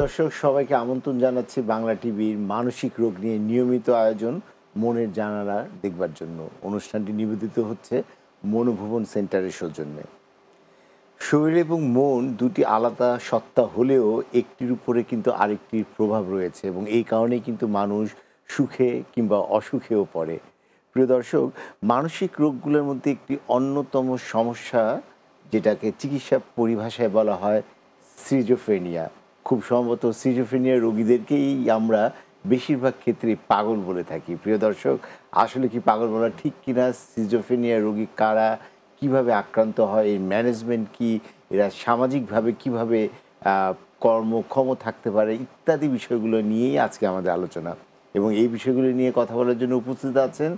দর্শক, সবাইকে আমন্ত্রণ জানাচ্ছি বাংলা টিভির মানসিক রোগ নিয়ে নিয়মিত আয়োজন মনের জানালা দেখবার জন্য। অনুষ্ঠানটি নিবেদিত হচ্ছে মনোভবন সেন্টারের সৌজন্যে। শরীর এবং মন দুটি আলাদা সত্তা হলেও একটির উপরে কিন্তু আরেকটির প্রভাব রয়েছে এবং এই কারণেই কিন্তু মানুষ সুখে কিংবা অসুখেও পড়ে। প্রিয় দর্শক, মানসিক রোগগুলোর মধ্যে একটি অন্যতম সমস্যা যেটাকে চিকিৎসা পরিভাষায় বলা হয় সিজোফ্রেনিয়া খুব সম্ভবত সিজোফ্রেনিয়া রোগীদেরকেই আমরা বেশিরভাগ ক্ষেত্রে পাগল বলে থাকি। প্রিয় দর্শক, আসলে কি পাগল বলা ঠিক কিনা? সিজোফ্রেনিয়া রোগী কারা? কীভাবে আক্রান্ত হয় এই ম্যানেজমেন্ট কি, এরা সামাজিকভাবে কীভাবে কর্মক্ষম থাকতে পারে, ইত্যাদি বিষয়গুলো নিয়েই আজকে আমাদের আলোচনা। এবং এই বিষয়গুলো নিয়ে কথা বলার জন্য উপস্থিত আছেন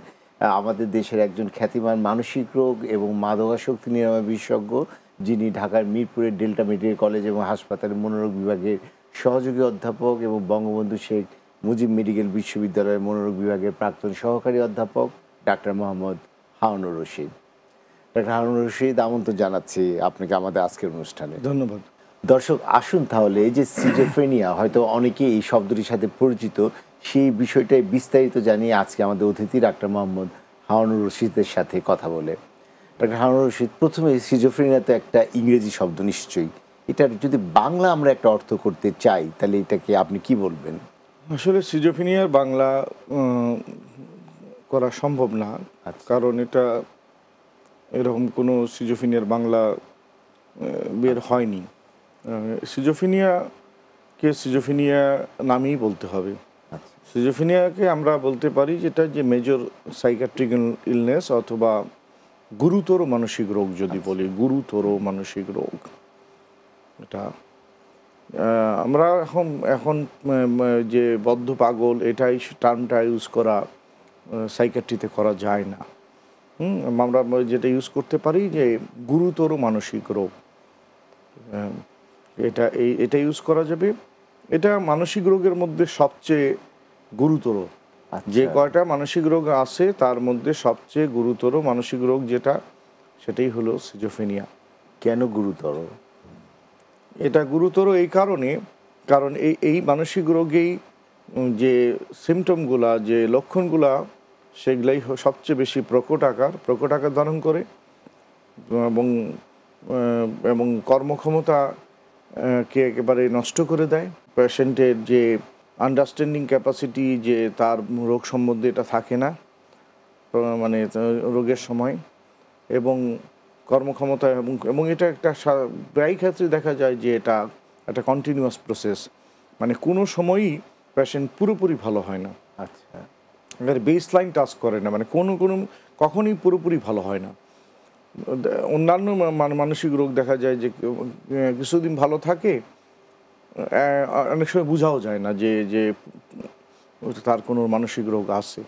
আমাদের দেশের একজন খ্যাতিমান মানসিক রোগ এবং মাদকাসক্তি নিরাময় বিশেষজ্ঞ, যিনি ঢাকার মিরপুরের ডেল্টা মেডিকেল কলেজ এবং হাসপাতালের মনোরোগ বিভাগের সহযোগী অধ্যাপক এবং বঙ্গবন্ধু শেখ মুজিব মেডিকেল বিশ্ববিদ্যালয়ের মনোরোগ বিভাগের প্রাক্তন সহকারী অধ্যাপক, ডাক্তার মোহাম্মদ হাউনুর রশিদ। ডাক্তার হারুন রশিদ আমন্ত্রণ জানাচ্ছি আপনাকে আমাদের আজকের অনুষ্ঠানে। ধন্যবাদ। দর্শক আসুন তাহলে এই যে সিজোফেনিয়া হয়তো অনেকে এই শব্দটির সাথে পরিচিত সেই বিষয়টাই বিস্তারিত জানিয়ে আজকে আমাদের অতিথি ডাক্তার মোহাম্মদ হারুনুর রশিদের সাথে কথা বলে। ডাক্তার হারুনুর রশিদ প্রথমে সিজোফ্রেনিয়া তো একটা ইংরেজি শব্দ নিশ্চয়ই। এটার যদি বাংলা আমরা একটা অর্থ করতে চাই তাহলে এটাকে আপনি কি বলবেন? আসলে সিজোফিনিয়ার বাংলা করা সম্ভব না। আচ্ছা। কারণ এটা এরকম কোনো সিজোফিনিয়ার বাংলা বের হয়নি। সিজোফিনিয়াকে সিজোফিনিয়া নামেই বলতে হবে। আচ্ছা। সিজোফিনিয়াকে আমরা বলতে পারি যেটা যে মেজর সাইকাট্রিক ইলনেস অথবা গুরুতর মানসিক রোগ যদি বলি গুরুতর মানসিক রোগ। এটা আমরা এখন এখন যে বদ্ধ পাগল এটাই টার্মটা ইউজ করা সাইকাট্রিতে করা যায় না। হুম আমরা যেটা ইউজ করতে পারি যে গুরুতর মানসিক রোগ আহ, এটা এই এটা ইউজ করা যাবে। এটা মানসিক রোগের মধ্যে সবচেয়ে গুরুতর। যে আচ্ছা। কয়টা মানসিক রোগ আছে তার মধ্যে সবচেয়ে গুরুতর মানসিক রোগ যেটা সেটাই হলো সিজোফেনিয়া কেন গুরুতর? এটা গুরুতর এই কারণে কারণ এই এই মানসিক রোগেই যে সিমটমগুলা যে লক্ষণগুলা সেগুলাই সবচেয়ে বেশি প্রকট আকার প্রকট আকার ধারণ করে, এবং এবং কর্মক্ষমতা কে একেবারে নষ্ট করে দেয়। পেশেন্টের যে আন্ডারস্ট্যান্ডিং ক্যাপাসিটি যে তার রোগ সম্বন্ধে এটা থাকে না মানে রোগের সময়। এবং কর্মক্ষমতা এবং এবং এটা একটা প্রায় ক্ষেত্রে দেখা যায় যে এটা একটা কন্টিনিউয়াস প্রসেস মানে কোনো সময়ই পেশেন্ট পুরোপুরি ভালো হয় না। আচ্ছা। বেস লাইন টাচ করে না মানে কোনো কোনো কখনই পুরোপুরি ভালো হয় না। অন্যান্য মানসিক রোগ দেখা যায় যে কিছুদিন ভালো থাকে অনেক সময় বোঝাও যায় না যে যে তার কোনো মানসিক রোগ আছে।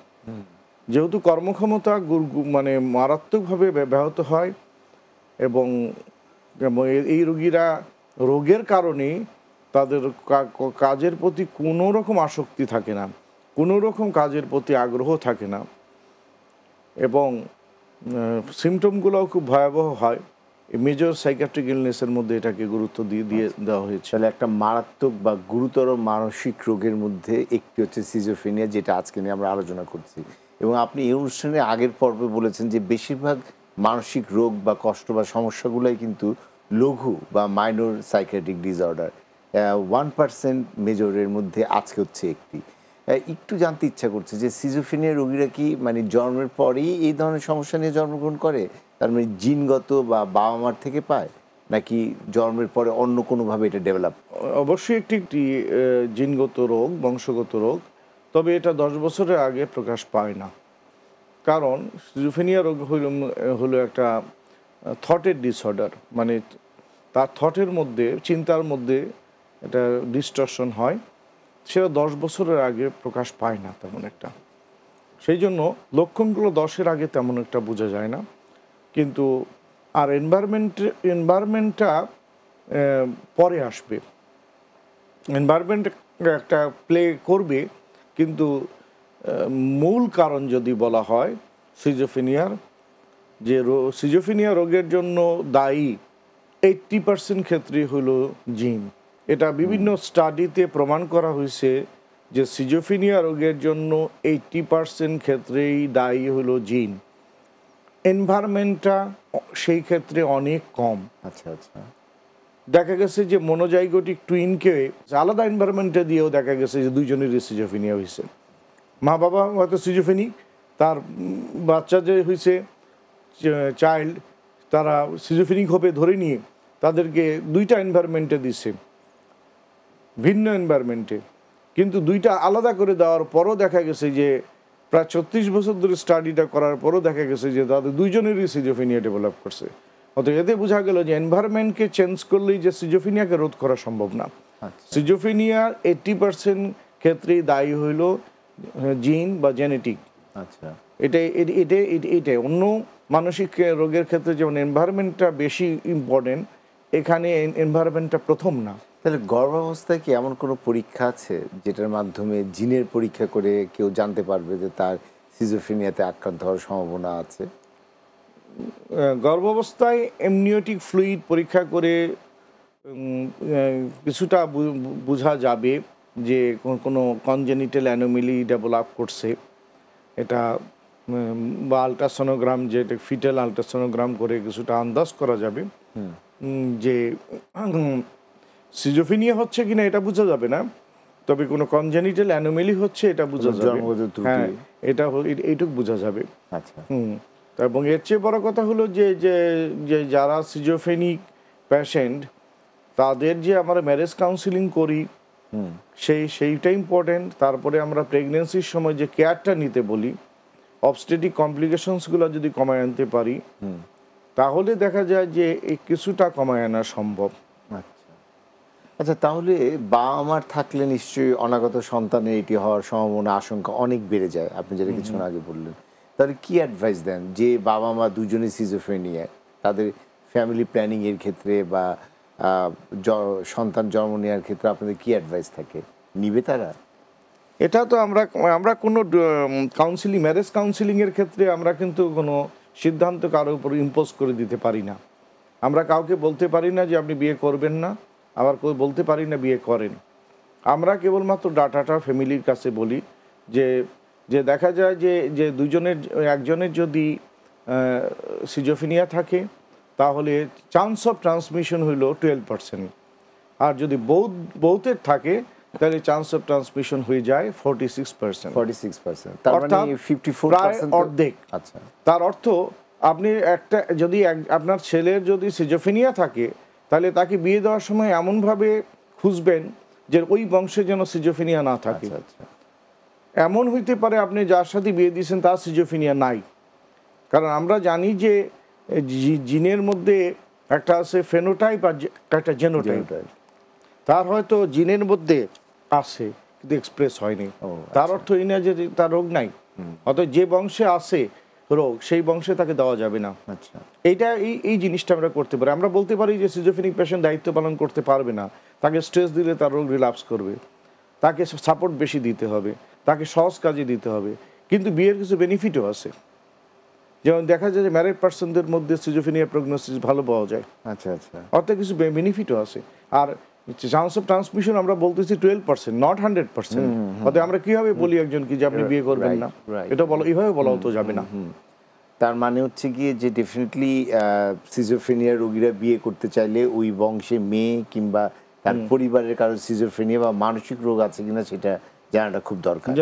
যেহেতু কর্মক্ষমতা মানে মারাত্মকভাবে ব্য- ব্যাহত হয় এবং এই রোগীরা রোগের কারণে তাদের কাজের প্রতি কোনো রকম আসক্তি থাকে না। কোনো রকম কাজের প্রতি আগ্রহ থাকে না এবং সিমটমগুলোও খুব ভয়াবহ হয়। মেজর সাইকাট্রিক ইলনেসের মধ্যে এটাকে গুরুত্ব দিয়ে দিয়ে দেওয়া হয়েছে। আসলে একটা মারাত্মক বা গুরুতর মানসিক রোগের মধ্যে একটি হচ্ছে সিজোফ্রেনিয়া যেটা আজকে নিয়ে আমরা আলোচনা করছি। এবং আপনি এই অনুষ্ঠানে আগের পর্বে বলেছেন যে বেশিরভাগ মানসিক রোগ বা কষ্ট বা সমস্যাগুলোই কিন্তু লঘু বা minor psychiatric disorder one percent মেজরের মধ্যে আজকে হচ্ছে একটি। একটু জানতে ইচ্ছা করছে যে সিজোফ্রেনিয়া রোগীরা কি মানে জন্মের পরেই এই ধরনের সমস্যা নিয়ে জন্মগ্রহণ করে? তার মানে জিনগত বা বাবা মার থেকে পায়? নাকি জন্মের পরে অন্য কোনোভাবে এটা ডেভেলপ অবশ্যই একটি একটি জিনগত রোগ, বংশগত রোগ। তবে এটা দশ বছরের আগে প্রকাশ পায় না। কারণ সিজোফেনিয়া রোগ হইল হলো একটা থটের ডিসঅর্ডার মানে তার থটের মধ্যে, চিন্তার মধ্যে এটা ডিস্টর্শন হয়। সেটা দশ বছরের আগে প্রকাশ পায় না তেমন একটা। সেই জন্য লক্ষণগুলো দশের আগে তেমন একটা বোঝা যায় না। কিন্তু আর এনভায়রনমেন্ট এনভায়রনমেন্টটা পরে আসবে। এনভায়রনমেন্ট একটা প্লে করবে, কিন্তু মূল কারণ যদি বলা হয় সিজোফিনিয়ার যে সিজোফিনিয়া রোগের জন্য দায়ী এইট্টি পার্সেন্ট ক্ষেত্রে হলো জিন এটা বিভিন্ন স্টাডিতে প্রমাণ করা হয়েছে যে সিজোফিনিয়া রোগের জন্য এইট্টি পার্সেন্ট ক্ষেত্রেই দায়ী হলো জিন। এনভায়রনমেন্টটা সেই ক্ষেত্রে অনেক কম। আচ্ছা আচ্ছা। দেখা গেছে যে মনোজাইগোটিক টুইনকে আলাদা এনভায়রনমেন্টে দিয়েও দেখা গেছে যে দুইজনেরই সিজোফিনিয়া হয়েছে। মা বাবা হয়তো সিজোফিনিক তার বাচ্চা যে হয়েছে চাইল্ড তারা সিজোফিনিক হবে ধরে নিয়ে তাদেরকে দুইটা এনভায়রনমেন্টে দিচ্ছে ভিন্ন এনভায়রনমেন্টে কিন্তু দুইটা আলাদা করে দেওয়ার পরও দেখা গেছে যে প্রায় ছত্রিশ বছর ধরে স্টাডিটা করার পরও দেখা গেছে যে তাদের দুইজনেরই সিজোফিনিয়া ডেভেলপ করছে। অত এতে বোঝা গেল যে এনভায়রনমেন্টকে চেঞ্জ করলেই যে সিজোফিনিয়াকে রোধ করা সম্ভব না। আচ্ছা। সিজোফিনিয়ার এইট্টি পার্সেন্ট ক্ষেত্রেই দায়ী হইল জিন বা জেনেটিক আচ্ছা। এটা এটা এটা- এটাই। অন্য মানসিক রোগের ক্ষেত্রে যেমন এনভায়রনমেন্টটা বেশি ইম্পর্টেন্ট এখানে এনভায়রনমেন্টটা প্রথম না। তাহলে গর্ভাবস্থায় কি এমন কোনো পরীক্ষা আছে যেটার মাধ্যমে জিনের পরীক্ষা করে কেউ জানতে পারবে যে তার সিজোফ্রেনিয়াতে আক্রান্ত হওয়ার সম্ভাবনা আছে? গর্ভাবস্থায় এমনিওটিক ফ্লুইড পরীক্ষা করে কিছুটা বোঝা যাবে যে কোনো কনজেনিটাল অ্যানোমিলি ডেভেলপ করছে। এটা বা আলট্রাসোনোগ্রাম যেটা ফিটেল আলট্রাসোনোগ্রাম করে কিছুটা আন্দাজ করা যাবে। যে সিজোফিনিয়া হচ্ছে কিনা এটা বোঝা যাবে না তবে কোনো কনজেনিটাল অ্যানোমেলি হচ্ছে এটা বোঝা যাবে। হ্যাঁ এটা এইটুক বোঝা যাবে। আচ্ছা। হুম এবং এর চেয়ে বড় কথা হলো যে যে যে যারা সিজোফেনিক প্যাশেন্ট তাদের যে আমরা ম্যারেজ কাউন্সিলিং করি হুম। সেই সেইটা ইম্পর্টেন্ট তারপরে আমরা প্রেগনেন্সির সময় যে কেয়ারটা নিতে বলি অবস্টেটিক কমপ্লিকেশনসগুলো যদি কমায় আনতে পারি হুম। তাহলে দেখা যায় যে এই কিছুটা কমায় আনা সম্ভব। আচ্ছা তাহলে বাবা মার থাকলে নিশ্চয়ই অনাগত সন্তানের এটি হওয়ার সম্ভাবনা আশঙ্কা অনেক বেড়ে যায়। আপনি যেটা কিছুক্ষণ আগে বললেন। তাহলে কি অ্যাডভাইস দেন যে বাবা মা দুজনেই সিজোফ্রেনিয়া তাদের ফ্যামিলি প্ল্যানিংয়ের ক্ষেত্রে বা সন্তান জন্ম নেওয়ার ক্ষেত্রে আপনাদের কি অ্যাডভাইস থাকে? নিবে তারা? এটা তো আমরা আমরা কোনো কাউন্সিলিং ম্যারেজ কাউন্সিলিংয়ের ক্ষেত্রে আমরা কিন্তু কোনো সিদ্ধান্ত কারোর উপর ইম্পোজ করে দিতে পারি না। আমরা কাউকে বলতে পারি না যে আপনি বিয়ে করবেন না। আবার কেউ বলতে পারি না বিয়ে করেন। আমরা কেবলমাত্র ডাটাটা ফ্যামিলির কাছে বলি যে যে দেখা যায় যে যে দুজনের একজনের যদি সিজোফিনিয়া থাকে তাহলে চান্স অফ ট্রান্সমিশন হইল টুয়েলভ পার্সেন্ট আর যদি বৌদ্ধ বৌদ্ধের থাকে তাহলে চান্স অফ ট্রান্সমিশন হয়ে যায় forty six percent forty six percent অর্থাৎ ফিফটি ফোর পার্সেন্ট অর্ধেক। আচ্ছা। তার অর্থ আপনি একটা যদি আপনার ছেলের যদি সিজোফিনিয়া থাকে তাহলে তাকে বিয়ে দেওয়ার সময় এমনভাবে খুঁজবেন যে ওই বংশে যেন সিজোফিনিয়া না থাকে। আচ্ছা আচ্ছা। এমন হইতে পারে আপনি যার সাথে বিয়ে দিয়েছেন তার সিজোফিনিয়া নাই। কারণ আমরা জানি যে জিনের মধ্যে একটা আছে ফেনোটাইপ আর একটা জেনোটাইপ। তার হয়তো জিনের মধ্যে আছে কিন্তু এক্সপ্রেস হয়নি। তার অর্থ এই না যে তার রোগ নাই। অর্থাৎ যে বংশে আছে রোগ সেই বংশে তাকে দেওয়া যাবে না। আচ্ছা। এইটা এই এই জিনিসটা আমরা করতে পারি। আমরা বলতে পারি যে সিজোফিনিক পেশেন্ট দায়িত্ব পালন করতে পারবে না। তাকে স্ট্রেস দিলে তার রোগ রিল্যাপস করবে। তাকে সাপোর্ট বেশি দিতে হবে। তাকে সহজ কাজে দিতে হবে। কিন্তু বিয়ের কিছু বেনিফিটও আছে। যেমন দেখা যায় যে ম্যারিড পার্সনদের মধ্যে সিজোফিনিয়া প্রগনোসিস ভালো পাওয়া যায়। আচ্ছা আচ্ছা। অর্থাৎ কিছু বেনিফিটও আছে। আর চান্স অফ ট্রান্সমিশন আমরা বলতেছি twelve percent not hundred percent আমরা কীভাবে বলি একজনকে যে আপনি বিয়ে করবেন না? এটা বলো এইভাবে তো যাবে না। তার মানে হচ্ছে গিয়ে যে ডেফিনেটলি সিজোফ্রেনিয়া রোগীরা বিয়ে করতে চাইলে ওই বংশে মেয়ে কিংবা তার পরিবারের কারও সিজোফ্রেনিয়া বা মানসিক রোগ আছে কিনা সেটা জানাটা খুব দরকার।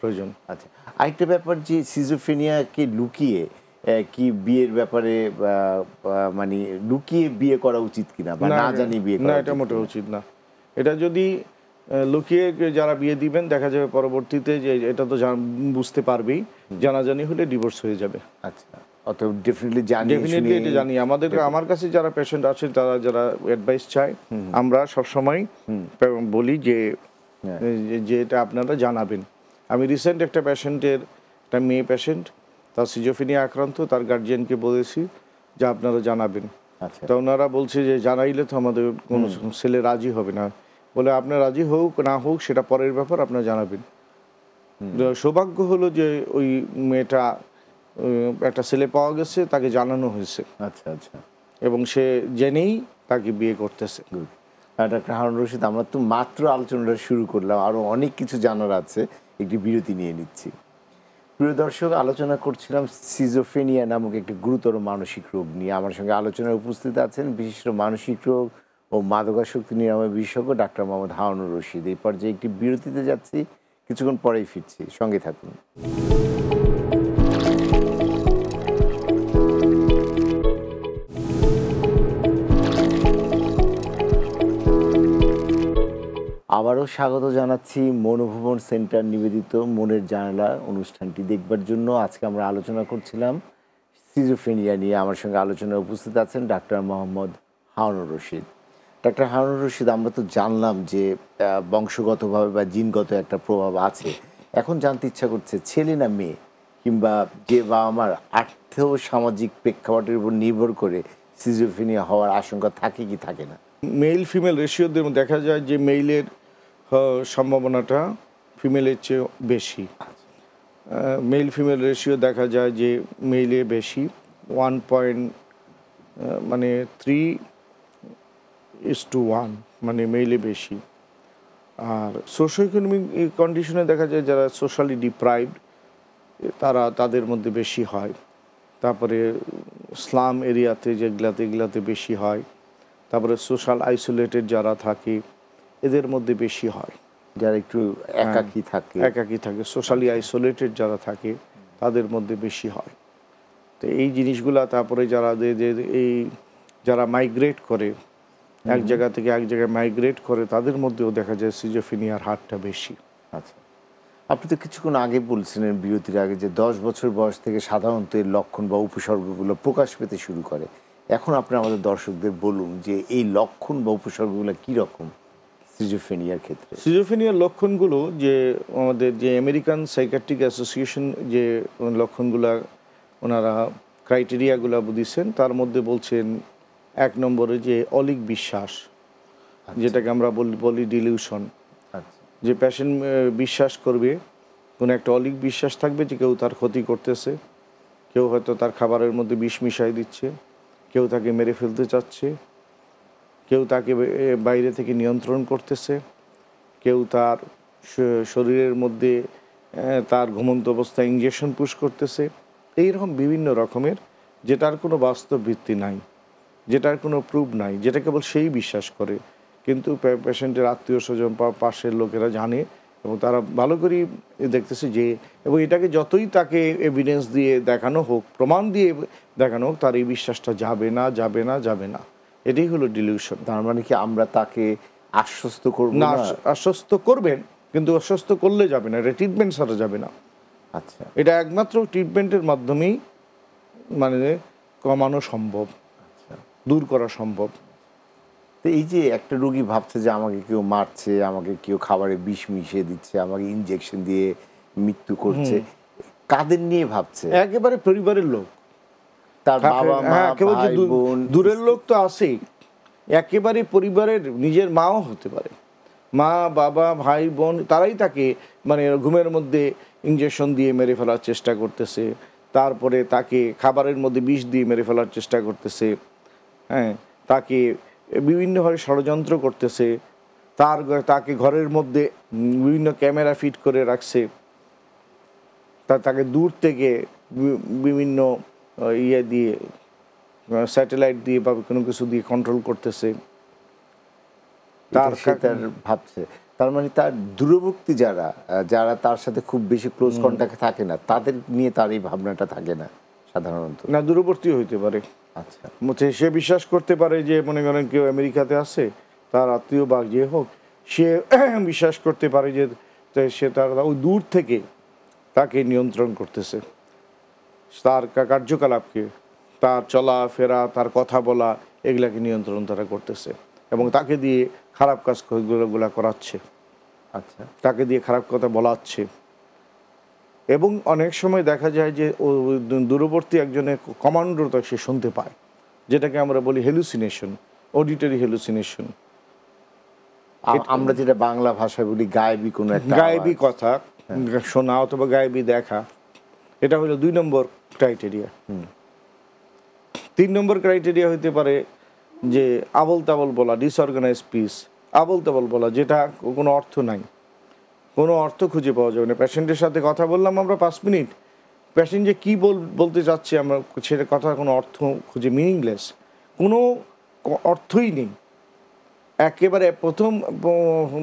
প্রয়োজন। আচ্ছা আরেকটা ব্যাপার যে সিজোফ্রেনিয়াকে লুকিয়ে কি বিয়ের ব্যাপারে মানে লুকিয়ে বিয়ে করা উচিত কিনা বা না জানি বিয়ে না এটা মোটেও উচিত না। এটা যদি লুকিয়ে যারা বিয়ে দিবেন দেখা যাবে পরবর্তীতে যে এটা তো বুঝতে পারবেই জানাজানি হলে ডিভোর্স হয়ে যাবে। আচ্ছা অত ডেফিনেটলি জানি ডেফিনেটলি এটা জানি আমাদের আমার কাছে যারা পেশেন্ট আছে তারা যারা অ্যাডভাইস চায় আমরা সবসময় বলি যে হ্যাঁ। যে- যে এটা আপনারা জানাবেন। আমি রিসেন্ট একটা পেশেন্টের একটা মেয়ে পেশেন্ট তার সিজোফিনিয়া আক্রান্ত তার গার্জিয়ানকে বলেছি যা আপনারা জানাবেন। আচ্ছা। তা ওনারা বলছে যে জানাইলে তো আমাদের কোনো ছেলে রাজি হবে না। বলে আপনার রাজি হোক না হোক সেটা পরের ব্যাপার আপনার জানাবেন। সৌভাগ্য হলো যে ওই মেয়েটা একটা ছেলে পাওয়া গেছে তাকে জানানো হয়েছে। আচ্ছা আচ্ছা। এবং সে জেনেই তাকে বিয়ে করতেছে। ডাক্তার হারুন রশিদ আমরা তো মাত্র আলোচনাটা শুরু করলাম আরও অনেক কিছু জানার আছে। একটি বিরতি নিয়ে নিচ্ছি। প্রিয় দর্শক, আলোচনা করছিলাম সিজোফেনিয়া নামক একটি গুরুতর মানসিক রোগ নিয়ে। আমার সঙ্গে আলোচনায় উপস্থিত আছেন বিশিষ্ট মানসিক রোগ ও মাদকাসক্তি নিরাময় বিশেষজ্ঞ ডাক্তার মোহাম্মদ হাওয়ানুর রশিদ। এই পর্যায়ে একটি বিরতিতে যাচ্ছি, কিছুক্ষণ পরেই ফিরছি। সঙ্গে থাকুন। আবারও স্বাগত জানাচ্ছি মনোভবন সেন্টার নিবেদিত মনের জানালা অনুষ্ঠানটি দেখবার জন্য। আজকে আমরা আলোচনা করছিলাম সিজোফেনিয়া নিয়ে। আমার সঙ্গে আলোচনায় উপস্থিত আছেন ডাক্তার মোহাম্মদ হারুনুর রশিদ। ডাক্তার হারুনুর রশিদ, আমরা তো জানলাম যে বংশগতভাবে বা জিনগত একটা প্রভাব আছে। এখন জানতে ইচ্ছা করছে, ছেলে না মেয়ে? কিংবা যে বাবা আমার আর্থ সামাজিক প্রেক্ষাপটের উপর নির্ভর করে সিজোফেনিয়া হওয়ার আশঙ্কা থাকে কি থাকে না? মেল ফিমেল রেশিওদের দেখা যায় যে মেইলের সম্ভাবনাটা ফিমেলের চেয়ে বেশি। মেল ফিমেল রেশিও দেখা যায় যে মেইলে বেশি। ওয়ান পয়েন্ট মানে থ্রি ইস টু ওয়ান মানে মেইলে বেশি। আর সোশ্য ইকোনমিক কন্ডিশনে দেখা যায় যারা সোশ্যালি ডিপ্রাইভড তারা তাদের মধ্যে বেশি হয়। তারপরে স্লাম এরিয়াতে যেগুলাতে, এগুলাতে বেশি হয়। তারপরে সোশ্যাল আইসোলেটেড যারা থাকে এদের মধ্যে বেশি হয়। যারা একটু একাকী থাকে। একাকী থাকে সোশ্যালি আইসোলেটেড যারা থাকে তাদের মধ্যে বেশি হয়। তো এই জিনিসগুলা তারপরে যারা যে- যে এই যারা মাইগ্রেট করে এক জায়গা থেকে এক জায়গায় মাইগ্রেট করে তাদের মধ্যেও দেখা যায় সিজোফিনিয়ার হারটা বেশি। আচ্ছা। আপনি তো কিছুক্ষণ আগে বলছিলেন বিরতির আগে যে দশ বছর বয়স থেকে সাধারণত এর লক্ষণ বা উপসর্গগুলো প্রকাশ পেতে শুরু করে। এখন আপনি আমাদের দর্শকদের বলুন যে এই লক্ষণ বা উপসর্গগুলো কীরকম সিজোফেনিয়ার ক্ষেত্রে? সিজোফেনিয়ার লক্ষণগুলো যে আমাদের যে আমেরিকান সাইকাট্রিক অ্যাসোসিয়েশন যে লক্ষণগুলা ওনারা ক্রাইটেরিয়াগুলো দিচ্ছেন তার মধ্যে বলছেন এক নম্বরে যে অলিক বিশ্বাস যেটাকে আমরা বলি বলি ডিলিউশন আচ্ছা। যে প্যাশেন্ট বিশ্বাস করবে কোনো একটা অলিক বিশ্বাস থাকবে যে কেউ তার ক্ষতি করতেছে কেউ হয়তো তার খাবারের মধ্যে বিষ মিশাই দিচ্ছে। কেউ তাকে মেরে ফেলতে চাচ্ছে, কেউ তাকে বাইরে থেকে নিয়ন্ত্রণ করতেছে, কেউ তার শরীরের মধ্যে তার ঘুমন্ত অবস্থায় ইঞ্জেকশন পুশ করতেছে। এইরকম বিভিন্ন রকমের, যেটার কোনো বাস্তব ভিত্তি নাই, যেটার কোনো প্রুফ নাই, যেটা কেবল সেই বিশ্বাস করে। কিন্তু পেশেন্টের আত্মীয় স্বজন বা পাশের লোকেরা জানে এবং তারা ভালো করেই দেখতেছে যে এবং এটাকে যতই তাকে এভিডেন্স দিয়ে দেখানো হোক প্রমাণ দিয়ে দেখানো হোক তার এই বিশ্বাসটা যাবে না যাবে না যাবে না। এটাই হলো ডিলিউশন তার মানে কি আমরা তাকে আশ্বস্ত করব না আশ্বস্ত করবেন কিন্তু আশ্বস্ত করলে যাবে না এটা ট্রিটমেন্ট ছাড়া যাবে না। আচ্ছা। এটা একমাত্র ট্রিটমেন্টের মাধ্যমেই মানে কমানো সম্ভব আচ্ছা। দূর করা সম্ভব। তো এই যে একটা রোগী ভাবছে যে আমাকে কেউ মারছে আমাকে কেউ খাবারে বিষ মিশিয়ে দিচ্ছে আমাকে ইনজেকশন দিয়ে মৃত্যু করছে কাদের নিয়ে ভাবছে? একেবারে পরিবারের লোক। তার বাবা মা হ্যাঁ, ভাই বোন দূরের লোক তো আছেই একেবারে পরিবারের নিজের মাও হতে পারে। মা বাবা ভাই বোন তারাই তাকে মানে ঘুমের মধ্যে ইঞ্জেকশন দিয়ে মেরে ফেলার চেষ্টা করতেছে। তারপরে তাকে খাবারের মধ্যে বিষ দিয়ে মেরে ফেলার চেষ্টা করতেছে। হ্যাঁ তাকে বিভিন্নভাবে ষড়যন্ত্র করতেছে তার তাকে ঘরের মধ্যে বিভিন্ন ক্যামেরা ফিট করে রাখছে তা তাকে দূর থেকে বিভিন্ন ইয়ে দিয়ে স্যাটেলাইট দিয়ে বা কোনো কিছু দিয়ে কন্ট্রোল করতেছে। তার তার ভাবছে। তার মানে তার দূরবর্তী যারা যারা তার সাথে খুব বেশি ক্লোজ কন্ট্যাক্টে থাকে না তাদের নিয়ে তার এই ভাবনাটা থাকে না সাধারণত। না দূরবর্তী হইতে পারে। আচ্ছা। সে বিশ্বাস করতে পারে যে মনে করেন কেউ আমেরিকাতে আছে তার আত্মীয় বা যে হোক সে বিশ্বাস করতে পারে যে সে তার ওই দূর থেকে তাকে নিয়ন্ত্রণ করতেছে। তার কার্যকলাপকে তার চলা ফেরা তার কথা বলা এগুলাকে নিয়ন্ত্রণ তারা করতেছে এবং তাকে দিয়ে খারাপ কাজগুলা করাচ্ছে। আচ্ছা। তাকে দিয়ে খারাপ কথা বলাচ্ছে। এবং অনেক সময় দেখা যায় যে ও দূরবর্তী একজনের কমান্ডো তো সে শুনতে পায়। যেটাকে আমরা বলি হেলুসিনেশন অডিটরি হেলুসিনেশন আমরা যেটা বাংলা ভাষায় বলি গায়েবী কোনো একটা গায়েবী কথা শোনা অথবা গায়েবী দেখা। এটা হলো দুই নম্বর ক্রাইটেরিয়া তিন নম্বর ক্রাইটেরিয়া হইতে পারে যে আবল তাবল বলা ডিসঅর্গানাইজ পিস আবল তাবল বলা যেটা কোনো অর্থ নাই। কোনো অর্থ খুঁজে পাওয়া যাবে না। পেশেন্টের সাথে কথা বললাম আমরা পাঁচ মিনিট। পেশেন্ট যে কী বল বলতে চাচ্ছে আমরা সেটা কথা কোনো অর্থ খুঁজে মিনিংলেস কোনো অর্থই নেই। একেবারে প্রথম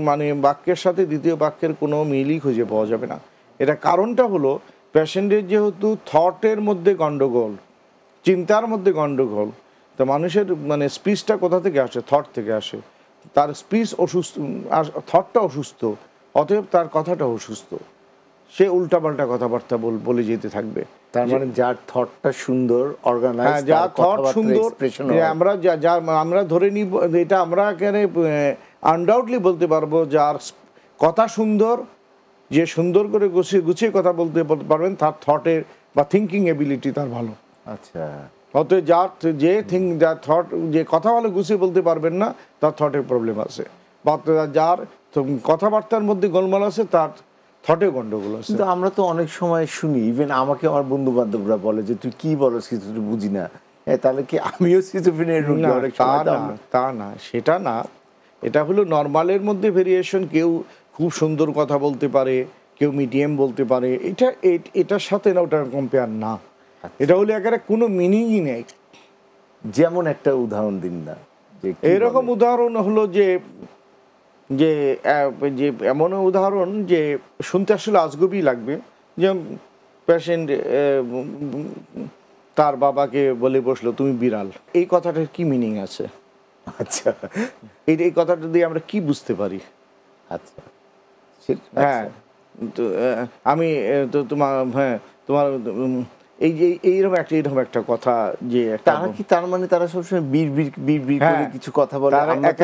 মানে বাক্যের সাথে দ্বিতীয় বাক্যের কোনো মিলই খুঁজে পাওয়া যাবে না। এটা কারণটা হলো পেশেন্টের যেহেতু থটের মধ্যে গণ্ডগোল চিন্তার মধ্যে গণ্ডগোল তো মানুষের মানে স্পিচটা কোথা থেকে আসে? থট থেকে আসে। তার স্পিচ অসুস্থ থটটা অসুস্থ। অতএব তার কথাটা অসুস্থ। সে উল্টাপাল্টা কথাবার্তা বল যেতে থাকবে। তার মানে যার থটটা সুন্দর হ্যাঁ অর্গানাইজ যা থট সুন্দর আমরা যা যা আমরা ধরে নিব এটা আমরা এখানে আনডাউটলি বলতে পারব যার কথা সুন্দর যে সুন্দর করে গুছিয়ে গুছিয়ে কথা বলতে বলতে পারবেন তার থটের বা থিঙ্কিং এবিলিটি তার ভালো। আচ্ছা। অতএব যার যে থিঙ্ক যার থট যে কথা ভালো গুছিয়ে বলতে পারবেন না তার থটের প্রবলেম আছে। বা যার তো কথাবার্তার মধ্যে গোলমাল আছে তার থটে গন্ডগোল আছে। কিন্তু আমরা তো অনেক সময় শুনি ইভেন আমাকে আমার বন্ধু বান্ধবরা বলে যে তুই কি বলো কিছু বুঝি না। হ্যাঁ, তাহলে কি আমিও সিজোফ্রেনিয়ার রোগী অনেক তা না তা না সেটা না। এটা হলো নর্মালের মধ্যে ভেরিয়েশন কেউ খুব সুন্দর কথা বলতে পারে কেউ মিডিয়াম বলতে পারে। এটা এটার সাথে না ওটা কম্পেয়ার না। এটা হলো একেবারে কোনো মিনিংই নেই। যেমন একটা উদাহরণ দিন না এরকম উদাহরণ হলো যে যে যে এমন উদাহরণ যে শুনতে আসলে আজগুবি লাগবে। যে পেশেন্ট তার বাবাকে বলে বসল তুমি বিড়াল। এই কথাটার কি মিনিং আছে? আচ্ছা। এই এই কথাটা দিয়ে আমরা কি বুঝতে পারি? আচ্ছা। হ্যাঁ। তো আমি তো তোমার হ্যাঁ তোমার এই যে এইরকম একটা এইরকম একটা কথা যে তারা কি তার মানে তারা সবসময় বীর বীর বীর বীর করে হ্যাঁ। কিছু কথা বলে?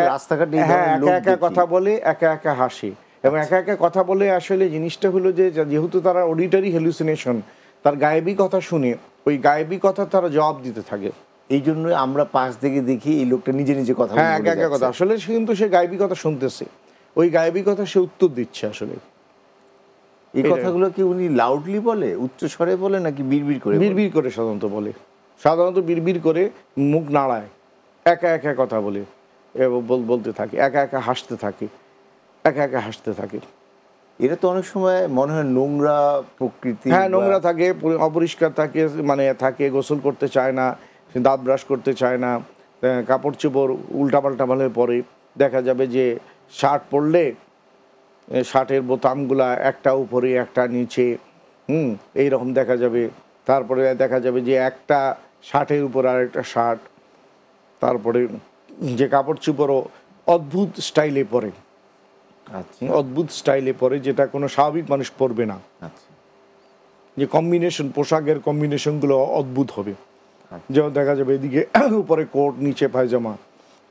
রাস্তাঘাটে হ্যাঁ, একা একা কথা বলে একা একা হাসে। এবং একা একা কথা বলে আসলে জিনিসটা হলো যে যেহেতু তারা অডিটারি হেলুসিনেশন তার গায়েবী কথা শুনে ওই গায়েবী কথা তারা জবাব দিতে থাকে। এই জন্য আমরা পাশ থেকে দেখি এই লোকটা নিজে নিজে কথা হ্যাঁ একা একা কথা। আসলে সে কিন্তু সে গায়েবী কথা শুনতেছে। ওই গায়েবী কথা সে উত্তর দিচ্ছে আসলে। এই। কথাগুলো কি উনি লাউডলি বলে উচ্চ স্বরে বলে নাকি বিড়বিড় করে বিড়বিড় করে সাধারণত বলে। সাধারণত বিড়বিড় করে মুখ নাড়ায় একা একা কথা বলে এবং বলতে থাকে একা একা হাসতে থাকে একা একা হাসতে থাকে। এটা তো অনেক সময় মনে হয় নোংরা প্রকৃতি হ্যাঁ নোংরা থাকে অপরিষ্কার থাকে মানে থাকে গোসল করতে চায় না দাঁত ব্রাশ করতে চায় না কাপড় চোপড় উল্টাপাল্টা ভালো পরে দেখা যাবে যে শার্ট পরলে শার্টের বোতামগুলা একটা উপরে একটা নিচে হুম এইরকম দেখা যাবে। তারপরে দেখা যাবে যে একটা শার্টের উপর আর একটা শার্ট তারপরে যে কাপড় চোপড়ও অদ্ভুত স্টাইলে পরে। আচ্ছা। অদ্ভুত স্টাইলে পরে যেটা কোনো স্বাভাবিক মানুষ পরবে না। আচ্ছা। যে কম্বিনেশন পোশাকের কম্বিনেশনগুলো অদ্ভুত হবে। যেমন দেখা যাবে এদিকে উপরে কোট নিচে পায়জামা।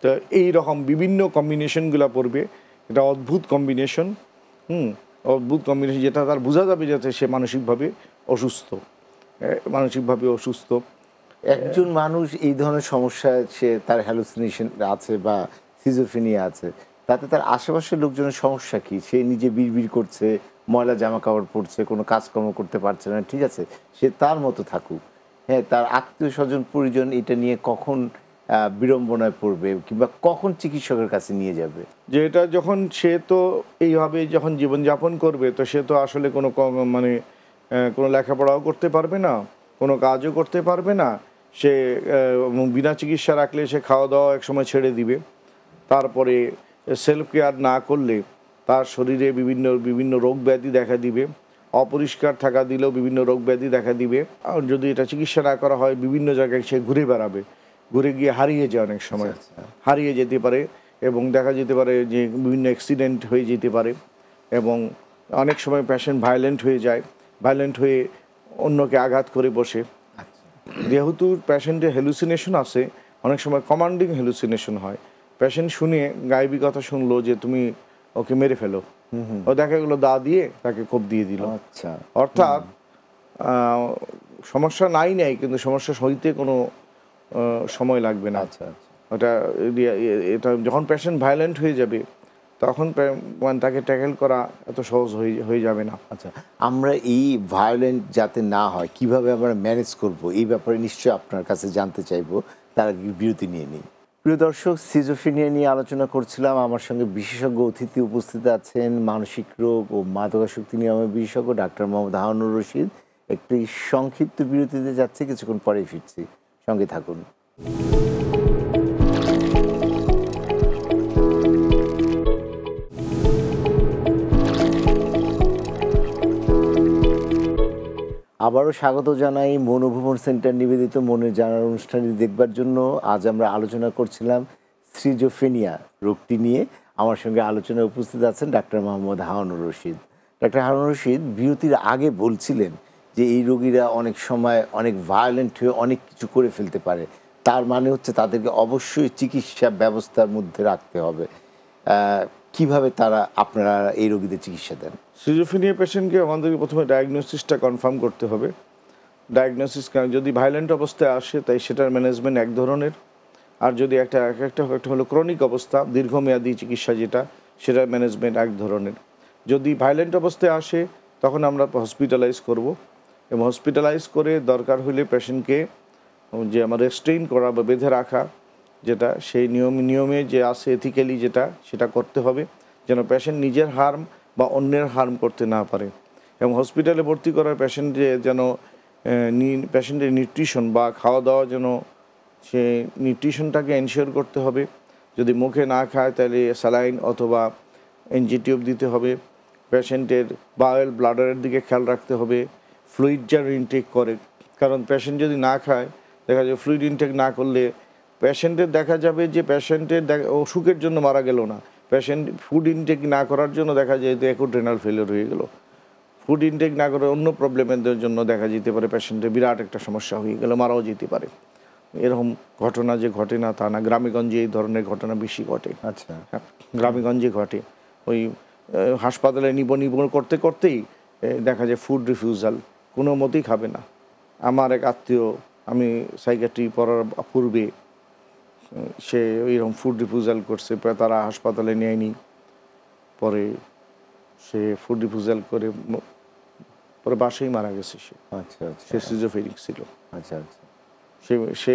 তো এই রকম বিভিন্ন কম্বিনেশনগুলো পড়বে এটা অদ্ভুত কম্বিনেশন। হুম, অদ্ভুত কম্বিনেশন যেটা তার বোঝা যাবে যাতে সে মানসিকভাবে অসুস্থ। মানসিকভাবে অসুস্থ। একজন মানুষ এই ধরনের সমস্যা সে তার হ্যালুসিনেশন আছে বা সিজোফ্রেনিয়া আছে, তাতে তার আশেপাশের লোকজনের সমস্যা কি? সে নিজে বিড়বিড় করছে, ময়লা জামা কাপড় পরছে, কোনো কাজকর্ম করতে পারছে না, ঠিক আছে? সে তার মতো থাকুক। হ্যাঁ তার আত্মীয় স্বজন পরিজন এটা নিয়ে কখন বিড়ম্বনায় পড়বে কিংবা কখন চিকিৎসকের কাছে নিয়ে যাবে? যে এটা যখন সে তো এইভাবে যখন জীবনযাপন করবে, তো সে তো আসলে কোনো মানে কোনো লেখাপড়াও করতে পারবে না, কোনো কাজও করতে পারবে না। সে বিনা চিকিৎসা রাখলে সে খাওয়া দাওয়া একসময় ছেড়ে দিবে। তারপরে সেলফ কেয়ার না করলে তার শরীরে বিভিন্ন বিভিন্ন রোগ ব্যাধি দেখা দিবে, অপরিষ্কার থাকা দিলেও বিভিন্ন রোগ ব্যাধি দেখা দিবে। আর যদি এটা চিকিৎসা না করা হয়, বিভিন্ন জায়গায় সে ঘুরে বেড়াবে। ঘুরে গিয়ে হারিয়ে যায় অনেক সময়। হারিয়ে যেতে পারে এবং দেখা যেতে পারে যে বিভিন্ন অ্যাক্সিডেন্ট হয়ে যেতে পারে এবং অনেক সময় প্যাশেন্ট ভায়োলেন্ট হয়ে যায় ভায়োলেন্ট হয়ে অন্যকে আঘাত করে বসে। যেহেতু পেশেন্টের হেলুসিনেশন আছে অনেক সময় কমান্ডিং হেলুসিনেশন হয়। প্যাশেন্ট শুনে গায়েবী কথা শুনলো যে তুমি ওকে মেরে ফেলো। ও দেখা গেলো দা দিয়ে তাকে কোপ দিয়ে দিল। আচ্ছা। অর্থাৎ সমস্যা নাই নাই কিন্তু সমস্যা সইতে কোনো সময় লাগবে না। আচ্ছা আচ্ছা। ওটা এটা যখন পেশেন্ট ভায়োলেন্ট হয়ে যাবে তখন মানে তাকে ট্যাকেল করা এত সহজ হয়ে হয়ে যাবে না। আচ্ছা আমরা এই ভায়োলেন্ট যাতে না হয় কীভাবে আমরা ম্যানেজ করব এই ব্যাপারে নিশ্চয়ই আপনার কাছে জানতে চাইব তার আগে বিরতি নিয়ে নিই। প্রিয় দর্শক সিজোফিনিয়া নিয়ে আলোচনা করছিলাম। আমার সঙ্গে বিশেষজ্ঞ অতিথি উপস্থিত আছেন মানসিক রোগ ও মাদকাসক্তি নিরাময় বিশেষজ্ঞ ডাক্তার মোহাম্মদ হারুনুর রশিদ। একটি সংক্ষিপ্ত বিরতিতে যাচ্ছে কিছুক্ষণ পরেই ফিরছি। সঙ্গে থাকুন। আবারও স্বাগত জানাই মনোভবন সেন্টার নিবেদিত মনের জানার অনুষ্ঠানটি দেখবার জন্য। আজ আমরা আলোচনা করছিলাম সৃজোফেনিয়া রোগটি নিয়ে। আমার সঙ্গে আলোচনায় উপস্থিত আছেন ডাক্তার মোহাম্মদ হারুনুর রশিদ। ডাক্তার হারুনুর রশিদ, বিরতির আগে বলছিলেন যে এই রোগীরা অনেক সময় অনেক ভায়োলেন্ট হয়ে অনেক কিছু করে ফেলতে পারে, তার মানে হচ্ছে তাদেরকে অবশ্যই চিকিৎসা ব্যবস্থার মধ্যে রাখতে হবে। কীভাবে তারা আপনারা এই রোগীদের চিকিৎসা দেন? সিজোফিনিয়া পেশেন্টকে আমাদেরকে প্রথমে ডায়াগনোসিসটা কনফার্ম করতে হবে। ডায়াগনোসিস যদি ভায়োলেন্ট অবস্থায় আসে, তাই সেটার ম্যানেজমেন্ট এক ধরনের। আর যদি একটা, এক একটা একটা হলো ক্রনিক অবস্থা, দীর্ঘমেয়াদী চিকিৎসা যেটা, সেটার ম্যানেজমেন্ট এক ধরনের। যদি ভায়োলেন্ট অবস্থায় আসে, তখন আমরা হসপিটালাইজ করব। এবং হসপিটালাইজ করে দরকার হলে পেশেন্টকে যে আমার রেস্ট্রেইন করা বা বেঁধে রাখা যেটা, সেই নিয়ম, নিয়মে যে আছে এথিক্যালি যেটা, সেটা করতে হবে যেন পেশেন্ট নিজের হার্ম বা অন্যের হার্ম করতে না পারে। এবং হসপিটালে ভর্তি করার পেশেন্টে যেন পেশেন্টের নিউট্রিশন বা খাওয়া দাওয়া যেন সে নিউট্রিশনটাকে এনশিওর করতে হবে। যদি মুখে না খায় তাহলে স্যালাইন অথবা এনজিটিউব দিতে হবে। পেশেন্টের বায়োল ব্লাডারের দিকে খেয়াল রাখতে হবে। ফ্লুইড যেন ইনটেক করে। কারণ পেশেন্ট যদি না খায় দেখা যায় ফ্লুইড ইনটেক না করলে পেশেন্টের দেখা যাবে যে পেশেন্টের অসুখের জন্য মারা গেল না। পেশেন্ট ফুড ইনটেক না করার জন্য দেখা যায় যে একটু রেনাল ফেলিওর হয়ে গেলো। ফুড ইনটেক না করে অন্য প্রবলেমের জন্য দেখা যেতে পারে পেশেন্টের বিরাট একটা সমস্যা হয়ে গেলে মারাও যেতে পারে। এরকম ঘটনা যে ঘটে না তা না গ্রামেগঞ্জে এই ধরনের ঘটনা বেশি ঘটে। আচ্ছা। হ্যাঁ, গ্রামেগঞ্জে ঘটে। ওই হাসপাতালে নিব নিব করতে করতেই দেখা যায় ফুড রিফিউজাল কোনো মতেই খাবে না। আমার এক আত্মীয় আমি সাইকেট্রি পড়ার পূর্বে সে ওইরকম ফুড রিফিউজাল করছে তারা হাসপাতালে নেয়নি। পরে সে ফুড রিফিউজাল করে পরে বাসেই মারা গেছে সে। আচ্ছা আচ্ছা। সে সিজোফেরিক ছিল। আচ্ছা আচ্ছা। সে সে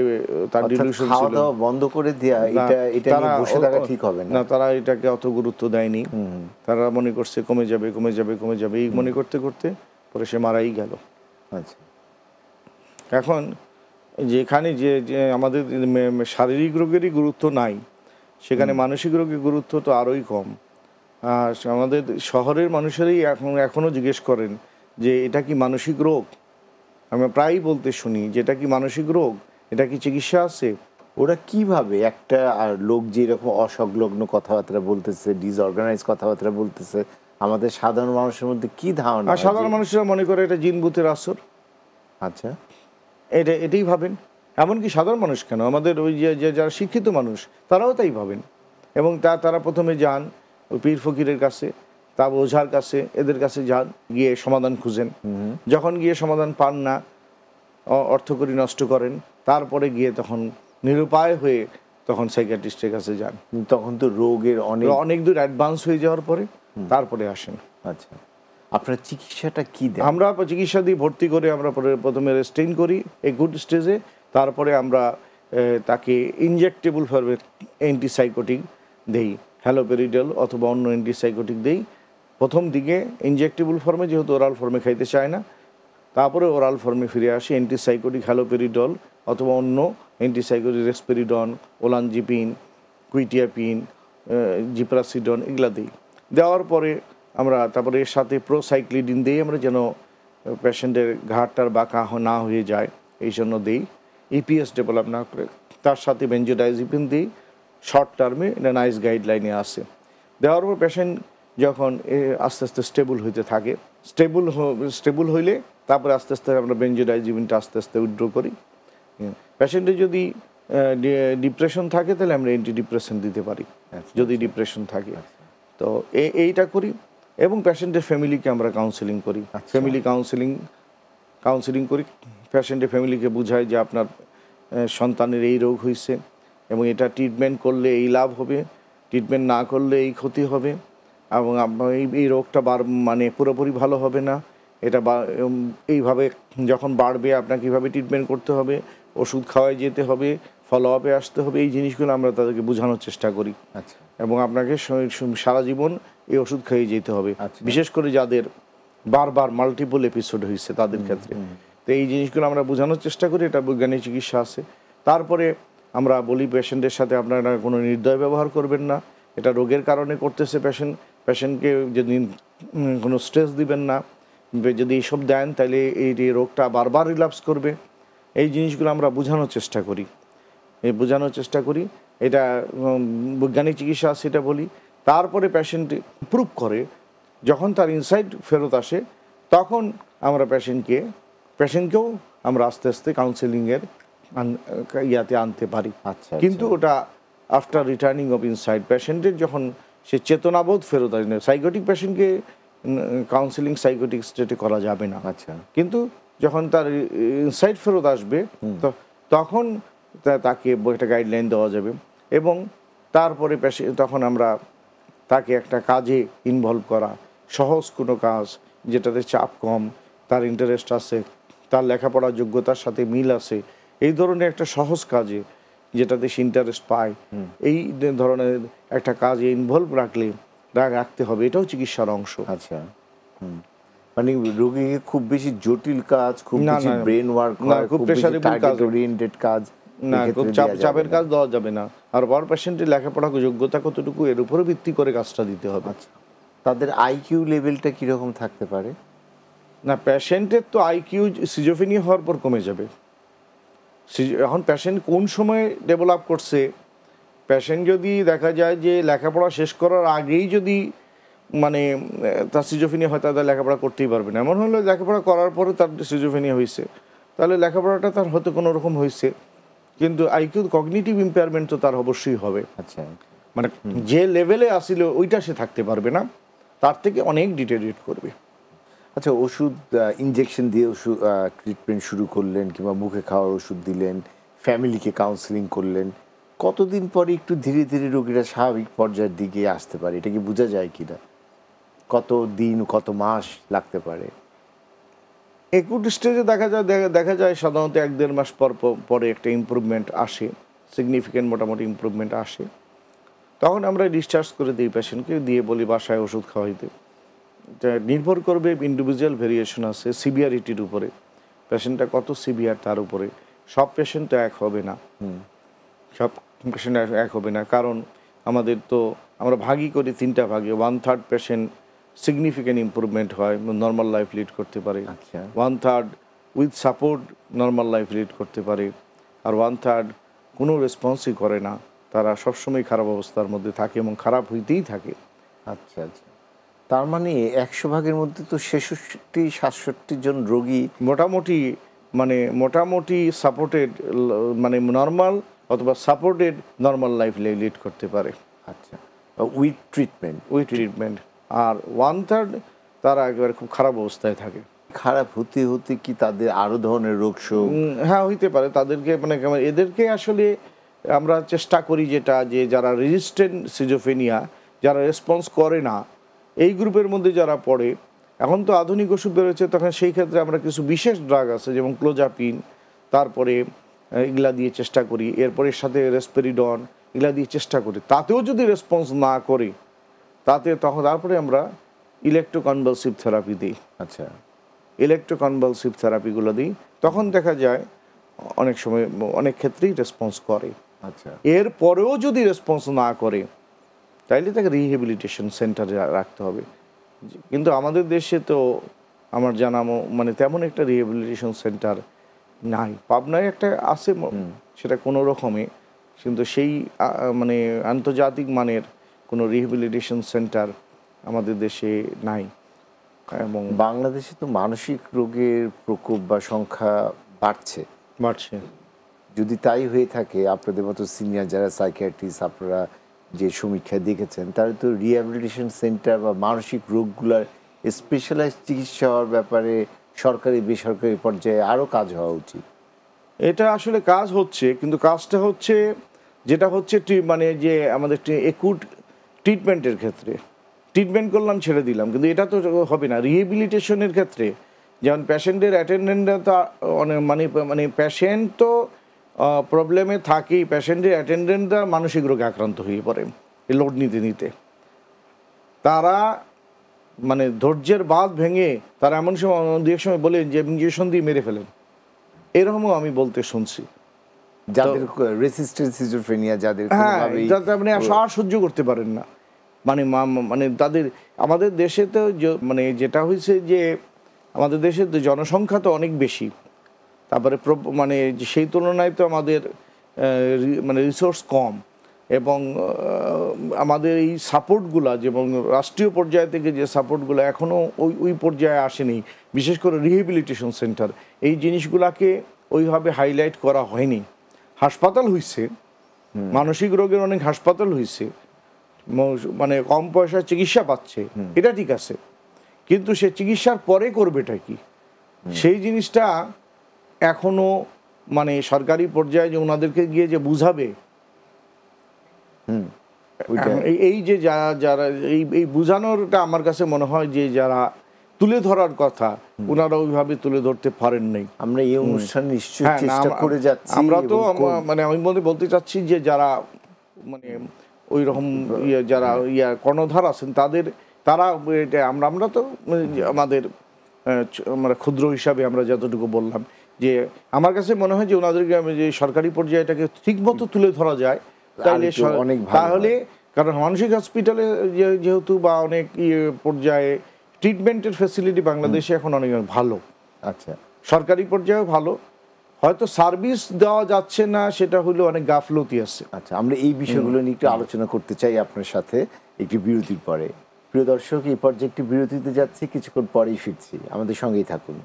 তার ডিলিউশন ছিল। বন্ধ করে দেওয়া এটা এটা নিয়ে বসে থাকা ঠিক হবে না। না তারা এটাকে অত গুরুত্ব দেয়নি। তারা মনে করছে কমে যাবে কমে যাবে কমে যাবে এই মনে করতে করতে পরে সে মারাই গেল। আচ্ছা। এখন যেখানে যে যে আমাদের শারীরিক রোগেরই গুরুত্ব নাই সেখানে মানসিক রোগের গুরুত্ব তো আরোই কম। আর আমাদের শহরের মানুষেরই এখন এখনও জিজ্ঞেস করেন যে এটা কি মানসিক রোগ? আমরা প্রায়ই বলতে শুনি যে এটা কি মানসিক রোগ? এটা কি চিকিৎসা আছে? ওরা কীভাবে একটা আর লোক যে এরকম অসংলগ্ন কথাবার্তা বলতেছে ডিসঅর্গানাইজ কথাবার্তা বলতেছে আমাদের সাধারণ মানুষের মধ্যে কি ধারণা আর সাধারণ মানুষরা মনে করে এটা জিন ভূতের আসর। আচ্ছা। এটা এটাই ভাবেন। এমনকি সাধারণ মানুষ কেন? আমাদের ওই যে যারা শিক্ষিত মানুষ তারাও তাই ভাবেন। এবং তা তারা প্রথমে যান ওই পীর ফকিরের কাছে তা ওঝার কাছে এদের কাছে যান গিয়ে সমাধান খুঁজেন। যখন গিয়ে সমাধান পান না অ- অর্থকরী নষ্ট করেন তারপরে গিয়ে তখন নিরুপায় হয়ে তখন সাইকিয়াট্রিস্টের কাছে যান। তখন তো রোগের অনেক অনেক দূর অ্যাডভান্স হয়ে যাওয়ার পরে তারপরে আসেন। আচ্ছা। আপনার চিকিৎসাটা কি আমরা চিকিৎসা দিয়ে ভর্তি করে আমরা পরে প্রথমে রেস্টেইন করি এই গুড স্টেজে তারপরে আমরা তাকে ইনজেক্টেবল ফর্মের অ্যান্টিসাইকোটিক দেই হ্যালোপেরিডল অথবা অন্য অ্যান্টিসাইকোটিক দেই। প্রথম দিকে ইনজেক্টেবল ফর্মে যেহেতু ওরাল ফর্মে খাইতে চায় না তারপরে ওরাল ফর্মে ফিরে আসে অ্যান্টিসাইকোটিক হ্যালোপেরিডল অথবা অন্য অ্যান্টিসাইকোটিক রেসপেরিডন ওলানজিপিন কুইটিয়াপিন জিপ্রাসিডন এগুলা দিই। দেওয়ার পরে আমরা তারপরে এর সাথে প্রোসাইক্লিডিন দিয়ে আমরা যেন পেশেন্টের ঘাটটার বাঁকা না হয়ে যায় এই জন্য দিই। ইপিএস ডেভেলপ না করে তার সাথে বেঞ্জোডাইজিপিন দিই শর্ট টার্মে এটা নাইস গাইডলাইনে আসে দেওয়ার পর পেশেন্ট যখন এ আস্তে আস্তে স্টেবল হইতে থাকে স্টেবল স্টেবল হইলে তারপরে আস্তে আস্তে আমরা বেঞ্জোডাইজিপিনটা আস্তে আস্তে উইথড্র করি। পেশেন্টে যদি ডিপ্রেশন থাকে তাহলে আমরা অ্যান্টি ডিপ্রেশন দিতে পারি আচ্ছা, যদি ডিপ্রেশন থাকে। তো এইটা করি এবং পেশেন্টের ফ্যামিলিকে আমরা কাউন্সিলিং করি। ফ্যামিলি কাউন্সিলিং কাউন্সেলিং করি। পেশেন্টের ফ্যামিলিকে বুঝাই যে আপনার সন্তানের এই রোগ হয়েছে এবং এটা ট্রিটমেন্ট করলে এই লাভ হবে ট্রিটমেন্ট না করলে এই ক্ষতি হবে এবং এই রোগটা বার মানে পুরোপুরি ভালো হবে না। এটা বা- এইভাবে যখন বাড়বে আপনাকে কীভাবে ট্রিটমেন্ট করতে হবে ওষুধ খাওয়াই যেতে হবে ফলো আপে আসতে হবে এই জিনিসগুলো আমরা তাদেরকে বোঝানোর চেষ্টা করি। আচ্ছা। এবং আপনাকে সারা জীবন এই ওষুধ খাইয়ে যেতে হবে। আচ্ছা। বিশেষ করে যাদের বারবার মাল্টিপল এপিসোড হয়েছে তাদের ক্ষেত্রে। তো এই জিনিসগুলো আমরা বোঝানোর চেষ্টা করি এটা বৈজ্ঞানিক চিকিৎসা আছে। তারপরে আমরা বলি পেশেন্টের সাথে আপনারা কোনো নির্দয় ব্যবহার করবেন না। এটা রোগের কারণে করতেছে পেশেন্ট পেশেন্টকে যদি কোনো স্ট্রেস দিবেন না যদি এইসব দেন তাহলে এই এই রোগটা বারবার রিলাপস করবে। এই জিনিসগুলো আমরা বোঝানোর চেষ্টা করি। এই বোঝানোর চেষ্টা করি। এটা বৈজ্ঞানিক চিকিৎসা সেটা বলি। তারপরে পেশেন্ট প্রুভ করে যখন তার ইনসাইড ফেরত আসে তখন আমরা পেশেন্টকে পেশেন্টকেও আমরা আস্তে আস্তে কাউন্সেলিংয়ের ইয়াতে আনতে পারি। আচ্ছা, কিন্তু ওটা আফটার রিটার্নিং অফ ইনসাইড পেশেন্টের যখন সে চেতনাবোধ ফেরত আসে সাইকোটিক পেশেন্টকে কাউন্সেলিং সাইকোটিক স্টেটে করা যাবে না। আচ্ছা। কিন্তু যখন তার ইনসাইট ফেরত আসবে তখন তাকে একটা গাইডলাইন দেওয়া যাবে। এবং তারপরে পেশে তখন আমরা তাকে একটা কাজে ইনভলভ করা। সহজ কোনো কাজ যেটাতে চাপ কম তার ইন্টারেস্ট আছে তার লেখাপড়ার যোগ্যতার সাথে মিল আছে। এই ধরনের একটা সহজ কাজে যেটাতে সে ইন্টারেস্ট পায়। এই ধরনের একটা কাজে ইনভলভ রাখলে রাখতে হবে। এটাও চিকিৎসার অংশ। আচ্ছা। মানে রোগীকে খুব বেশি জটিল কাজ খুব না, বেশি ব্রেন ওয়ার্ক খুব। টার্গেট ওরিয়েন্টেড কাজ। না খুব চাপ চাপের কাজ দেওয়া যাবে না। আর পার পেশেন্টের লেখাপড়া যোগ্যতা কতটুকু এর উপরে ভিত্তি করে কাজটা দিতে হবে। আচ্ছা। তাদের আইকিউ লেভেলটা কীরকম থাকতে পারে? না পেশেন্টের তো আইকিউ সিজোফেনিয়া হওয়ার পর কমে যাবে। এখন পেশেন্ট কোন সময় ডেভেলপ করছে? পেশেন্ট যদি দেখা যায় যে লেখাপড়া শেষ করার আগেই যদি মানে তার সিজোফেনিয়া হয় তাদের লেখাপড়া করতেই পারবে না। এমন হলো লেখাপড়া করার পরে তার সিজোফেনিয়া হয়েছে তাহলে লেখাপড়াটা তার হয়তো কোনো রকম হয়েছে কিন্তু আইকিউ কগনিটিভ ইম্পেয়ারমেন্ট তো তার অবশ্যই হবে। আচ্ছা। মানে যে লেভেলে আসিল ওইটা সে থাকতে পারবে না তার থেকে অনেক ডিটেরিয়েট করবে। আচ্ছা ওষুধ ইনজেকশন দিয়ে ওষুধ ট্রিটমেন্ট শুরু করলেন কিংবা মুখে খাওয়ার ওষুধ দিলেন ফ্যামিলিকে কাউন্সিলিং করলেন কতদিন পরে একটু ধীরে ধীরে রোগীরা স্বাভাবিক পর্যায়ের দিকে আসতে পারে? এটা কি বোঝা যায় কিনা? কত দিন কত মাস লাগতে পারে? একুট স্টেজে দেখা যায় দেখা- যায় সাধারণত এক দেড় মাস পর পর- একটা ইমপ্রুভমেন্ট আসে সিগনিফিকেন্ট মোটামুটি ইমপ্রুভমেন্ট আসে। তখন আমরা ডিসচার্জ করে দিই পেশেন্টকে দিয়ে বলি বাসায় ওষুধ খাওয়াইতে। এটা নির্ভর করবে ইন্ডিভিজুয়াল ভেরিয়েশন আছে সিভিয়ারিটির উপরে। পেশেন্টটা কত সিভিয়ার তার উপরে। সব পেশেন্ট তো এক হবে না। সব পেশেন্ট এক হবে না। কারণ আমাদের তো আমরা ভাগই করি তিনটা ভাগে। One third patient significant improvement হয় নর্মাল লাইফ লিড করতে পারে। One third with support normal life lead করতে পারে। আর ওয়ান থার্ড কোনো রেসপন্সই করে না। তারা সবসময় খারাপ অবস্থার মধ্যে থাকে এবং খারাপ হইতেই থাকে। আচ্ছা আচ্ছা। তার মানে একশো ভাগের মধ্যে তো ছেষট্টি সাতষট্টি জন রোগী। মোটামুটি মানে মোটামুটি সাপোর্টেড মানে নর্মাল অথবা সাপোর্টেড নর্মাল লাইফ লিড করতে পারে। আচ্ছা। উইথ ট্রিটমেন্ট উইথ ট্রিটমেন্ট আর ওয়ান থার্ড তারা একেবারে খুব খারাপ অবস্থায় থাকে। খারাপ হতে হতে কি তাদের আরও ধরনের রোগ শোক? হ্যাঁ হইতে পারে। তাদেরকে মানে এদেরকে আসলে আমরা চেষ্টা করি যেটা যে যারা রেজিস্ট্যান্ট সিজোফেনিয়া যারা রেসপন্স করে না এই গ্রুপের মধ্যে যারা পড়ে এখন তো আধুনিক ওষুধ বেরোচ্ছে তখন সেই ক্ষেত্রে আমরা কিছু বিশেষ ড্রাগ আছে যেমন ক্লোজাপিন তারপরে এগুলা দিয়ে চেষ্টা করি। এরপরে সাথে রেসপেরিডন এগুলা দিয়ে চেষ্টা করি। তাতেও যদি রেসপন্স না করে তাতে তখন তারপরে আমরা ইলেকট্রোকনভালসিভ থেরাপি দিই। আচ্ছা। ইলেকট্রোকনভালসিভ থেরাপিগুলো দিই। তখন দেখা যায় অনেক সময় অনেক ক্ষেত্রেই রেসপন্স করে। আচ্ছা। এর পরেও যদি রেসপন্স না করে তাইলে তাকে রিহেবিলিটেশন সেন্টারে রাখতে হবে। কিন্তু আমাদের দেশে তো আমার জানা মানে তেমন একটা রিহেবিলিটেশন সেন্টার নাই। পাবনায় একটা আছে সেটা কোনো রকমে কিন্তু সেই মানে আন্তর্জাতিক মানের কোনো রিহেবিলিটেশন সেন্টার আমাদের দেশে নাই। এবং বাংলাদেশে তো মানসিক রোগের প্রকোপ বা সংখ্যা বাড়ছে। বাড়ছে। যদি তাই হয়ে থাকে আপনাদের মতো সিনিয়র যারা সাইকিয়াট্রিস্ট আপনারা যে সমীক্ষা দেখেছেন তাহলে তো রিহ্যাবিলিটেশন সেন্টার বা মানসিক রোগগুলার স্পেশালাইজ চিকিৎসা হওয়ার ব্যাপারে সরকারি বেসরকারি পর্যায়ে আরও কাজ হওয়া উচিত। এটা আসলে কাজ হচ্ছে কিন্তু কাজটা হচ্ছে যেটা হচ্ছে মানে যে আমাদের একুট ট্রিটমেন্টের ক্ষেত্রে। ট্রিটমেন্ট করলাম ছেড়ে দিলাম। কিন্তু এটা তো হবে না। রিহেবিলিটেশনের ক্ষেত্রে যেমন প্যাশেন্টের অ্যাটেন্ডেন্টরা তো অনেক মানে মানে পেশেন্ট তো প্রবলেমে থাকেই। পেশেন্টের অ্যাটেন্ডেন্টরা মানসিক রোগে আক্রান্ত হয়ে পড়ে এই লোড নিতে নিতে। তারা মানে ধৈর্যের বাঁধ ভেঙে তারা এমন সময় দু এক সময় বলেন যে ইঞ্জেকশন দিয়ে মেরে ফেলেন। এরকমও আমি বলতে শুনছি। যাদের রেসিস্টেন্স সিজোফ্রেনিয়া যাদের হ্যাঁ যাতে আপনি শ্বাস সহ্য করতে পারেন না। মানে মানে তাদের আমাদের দেশে তো মানে যেটা হয়েছে যে আমাদের দেশে তো জনসংখ্যা তো অনেক বেশি। তারপরে প্র- মানে সেই তুলনায় তো আমাদের মানে রিসোর্স কম। এবং আমাদের এই সাপোর্টগুলা যেমন রাষ্ট্রীয় পর্যায় থেকে যে সাপোর্টগুলো এখনও ওই ওই পর্যায়ে আসেনি বিশেষ করে রিহেবিলিটেশন সেন্টার এই জিনিসগুলাকে ওইভাবে হাইলাইট করা হয়নি। হাসপাতাল হইছে মানসিক রোগের অনেক হাসপাতাল হয়েছে মানে কম পয়সায় চিকিৎসা পাচ্ছে এটা ঠিক আছে। কিন্তু সে চিকিৎসার পরে করবেটা কি? সেই জিনিসটা এখনও মানে সরকারি পর্যায়ে যে ওনাদেরকে গিয়ে যে বুঝাবে এই- যে যারা যারা এই এই বুঝানোরটা আমার কাছে মনে হয় যে যারা তুলে ধরার কথা ওনারা ওইভাবে তুলে ধরতে পারেন নাই। আমরা এই অনুষ্ঠান নিশ্চয়ই হ্যাঁ, চেষ্টা করে যাচ্ছি আমরা তো মানে আমি বলতে চাচ্ছি যে যারা মানে ওই রকম ইয়ে যারা ইয়া কর্ণধার আছেন তাদের তারা এটা আমরা আমরা তো মানে আমাদের আমরা ক্ষুদ্র হিসাবে আমরা যতটুকু বললাম যে আমার কাছে মনে হয় যে ওনাদেরকে আমি যে সরকারি পর্যায়টাকে ঠিক মতো তুলে ধরা যায় তাহলে অনেক তাহলে কারণ মানসিক হসপিটালে যে- যেহেতু বা অনেক ইয়ে পর্যায়ে ট্রিটমেন্টের ফেসিলিটি বাংলাদেশে এখন অনেক ভালো। আচ্ছা। সরকারি পর্যায়েও ভালো। হয়তো সার্ভিস দেওয়া যাচ্ছে না সেটা হলো অনেক গাফলতি আছে। আচ্ছা আমরা এই বিষয়গুলো নিয়ে একটু আলোচনা করতে চাই আপনার সাথে একটি বিরতির পরে। প্রিয় দর্শক এই পর্যায়ে একটি বিরতিতে যাচ্ছি কিছুক্ষণ পরেই ফিরছি। আমাদের সঙ্গেই থাকুন।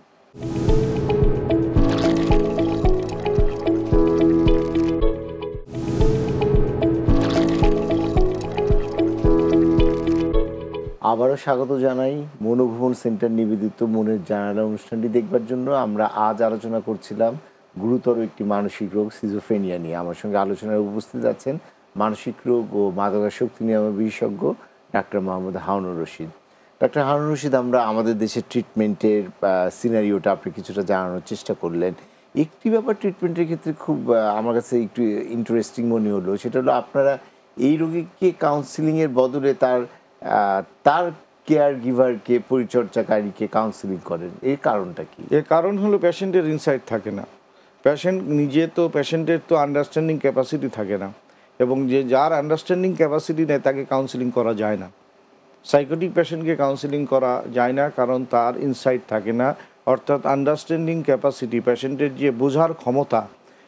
আবারও স্বাগত জানাই মনোভবন সেন্টার নিবেদিত মনের জানালা অনুষ্ঠানটি দেখবার জন্য। আমরা আজ আলোচনা করছিলাম গুরুতর একটি মানসিক রোগ সিজোফেনিয়া নিয়ে। আমার সঙ্গে আলোচনায় উপস্থিত আছেন মানসিক রোগ ও মাদকাসক্তি নিরাময় বিশেষজ্ঞ ডাক্তার মোহাম্মদ হারুনুর রশিদ। ডাক্তার হারুনুর রশিদ, আমরা আমাদের দেশের ট্রিটমেন্টের সিনারিওটা আপনি কিছুটা জানানোর চেষ্টা করলেন। একটি ব্যাপার ট্রিটমেন্টের ক্ষেত্রে খুব আমার কাছে একটু ইন্টারেস্টিং মনে হলো। সেটা হলো আপনারা এই রোগীকে কাউন্সিলিংয়ের বদলে তার তার কেয়ার গিভারকে পরিচর্যাকারীকে কাউন্সিলিং করেন। এর কারণটা কি? এর কারণ হলো পেশেন্টের ইনসাইট থাকে না। পেশেন্ট নিজে তো পেশেন্টের তো আন্ডারস্ট্যান্ডিং ক্যাপাসিটি থাকে না। এবং যে যার আন্ডারস্ট্যান্ডিং ক্যাপাসিটি নেই তাকে কাউন্সিলিং করা যায় না। সাইকোটিক পেশেন্টকে কাউন্সিলিং করা যায় না কারণ তার ইনসাইট থাকে না। অর্থাৎ আন্ডারস্ট্যান্ডিং ক্যাপাসিটি পেশেন্টের যে বোঝার ক্ষমতা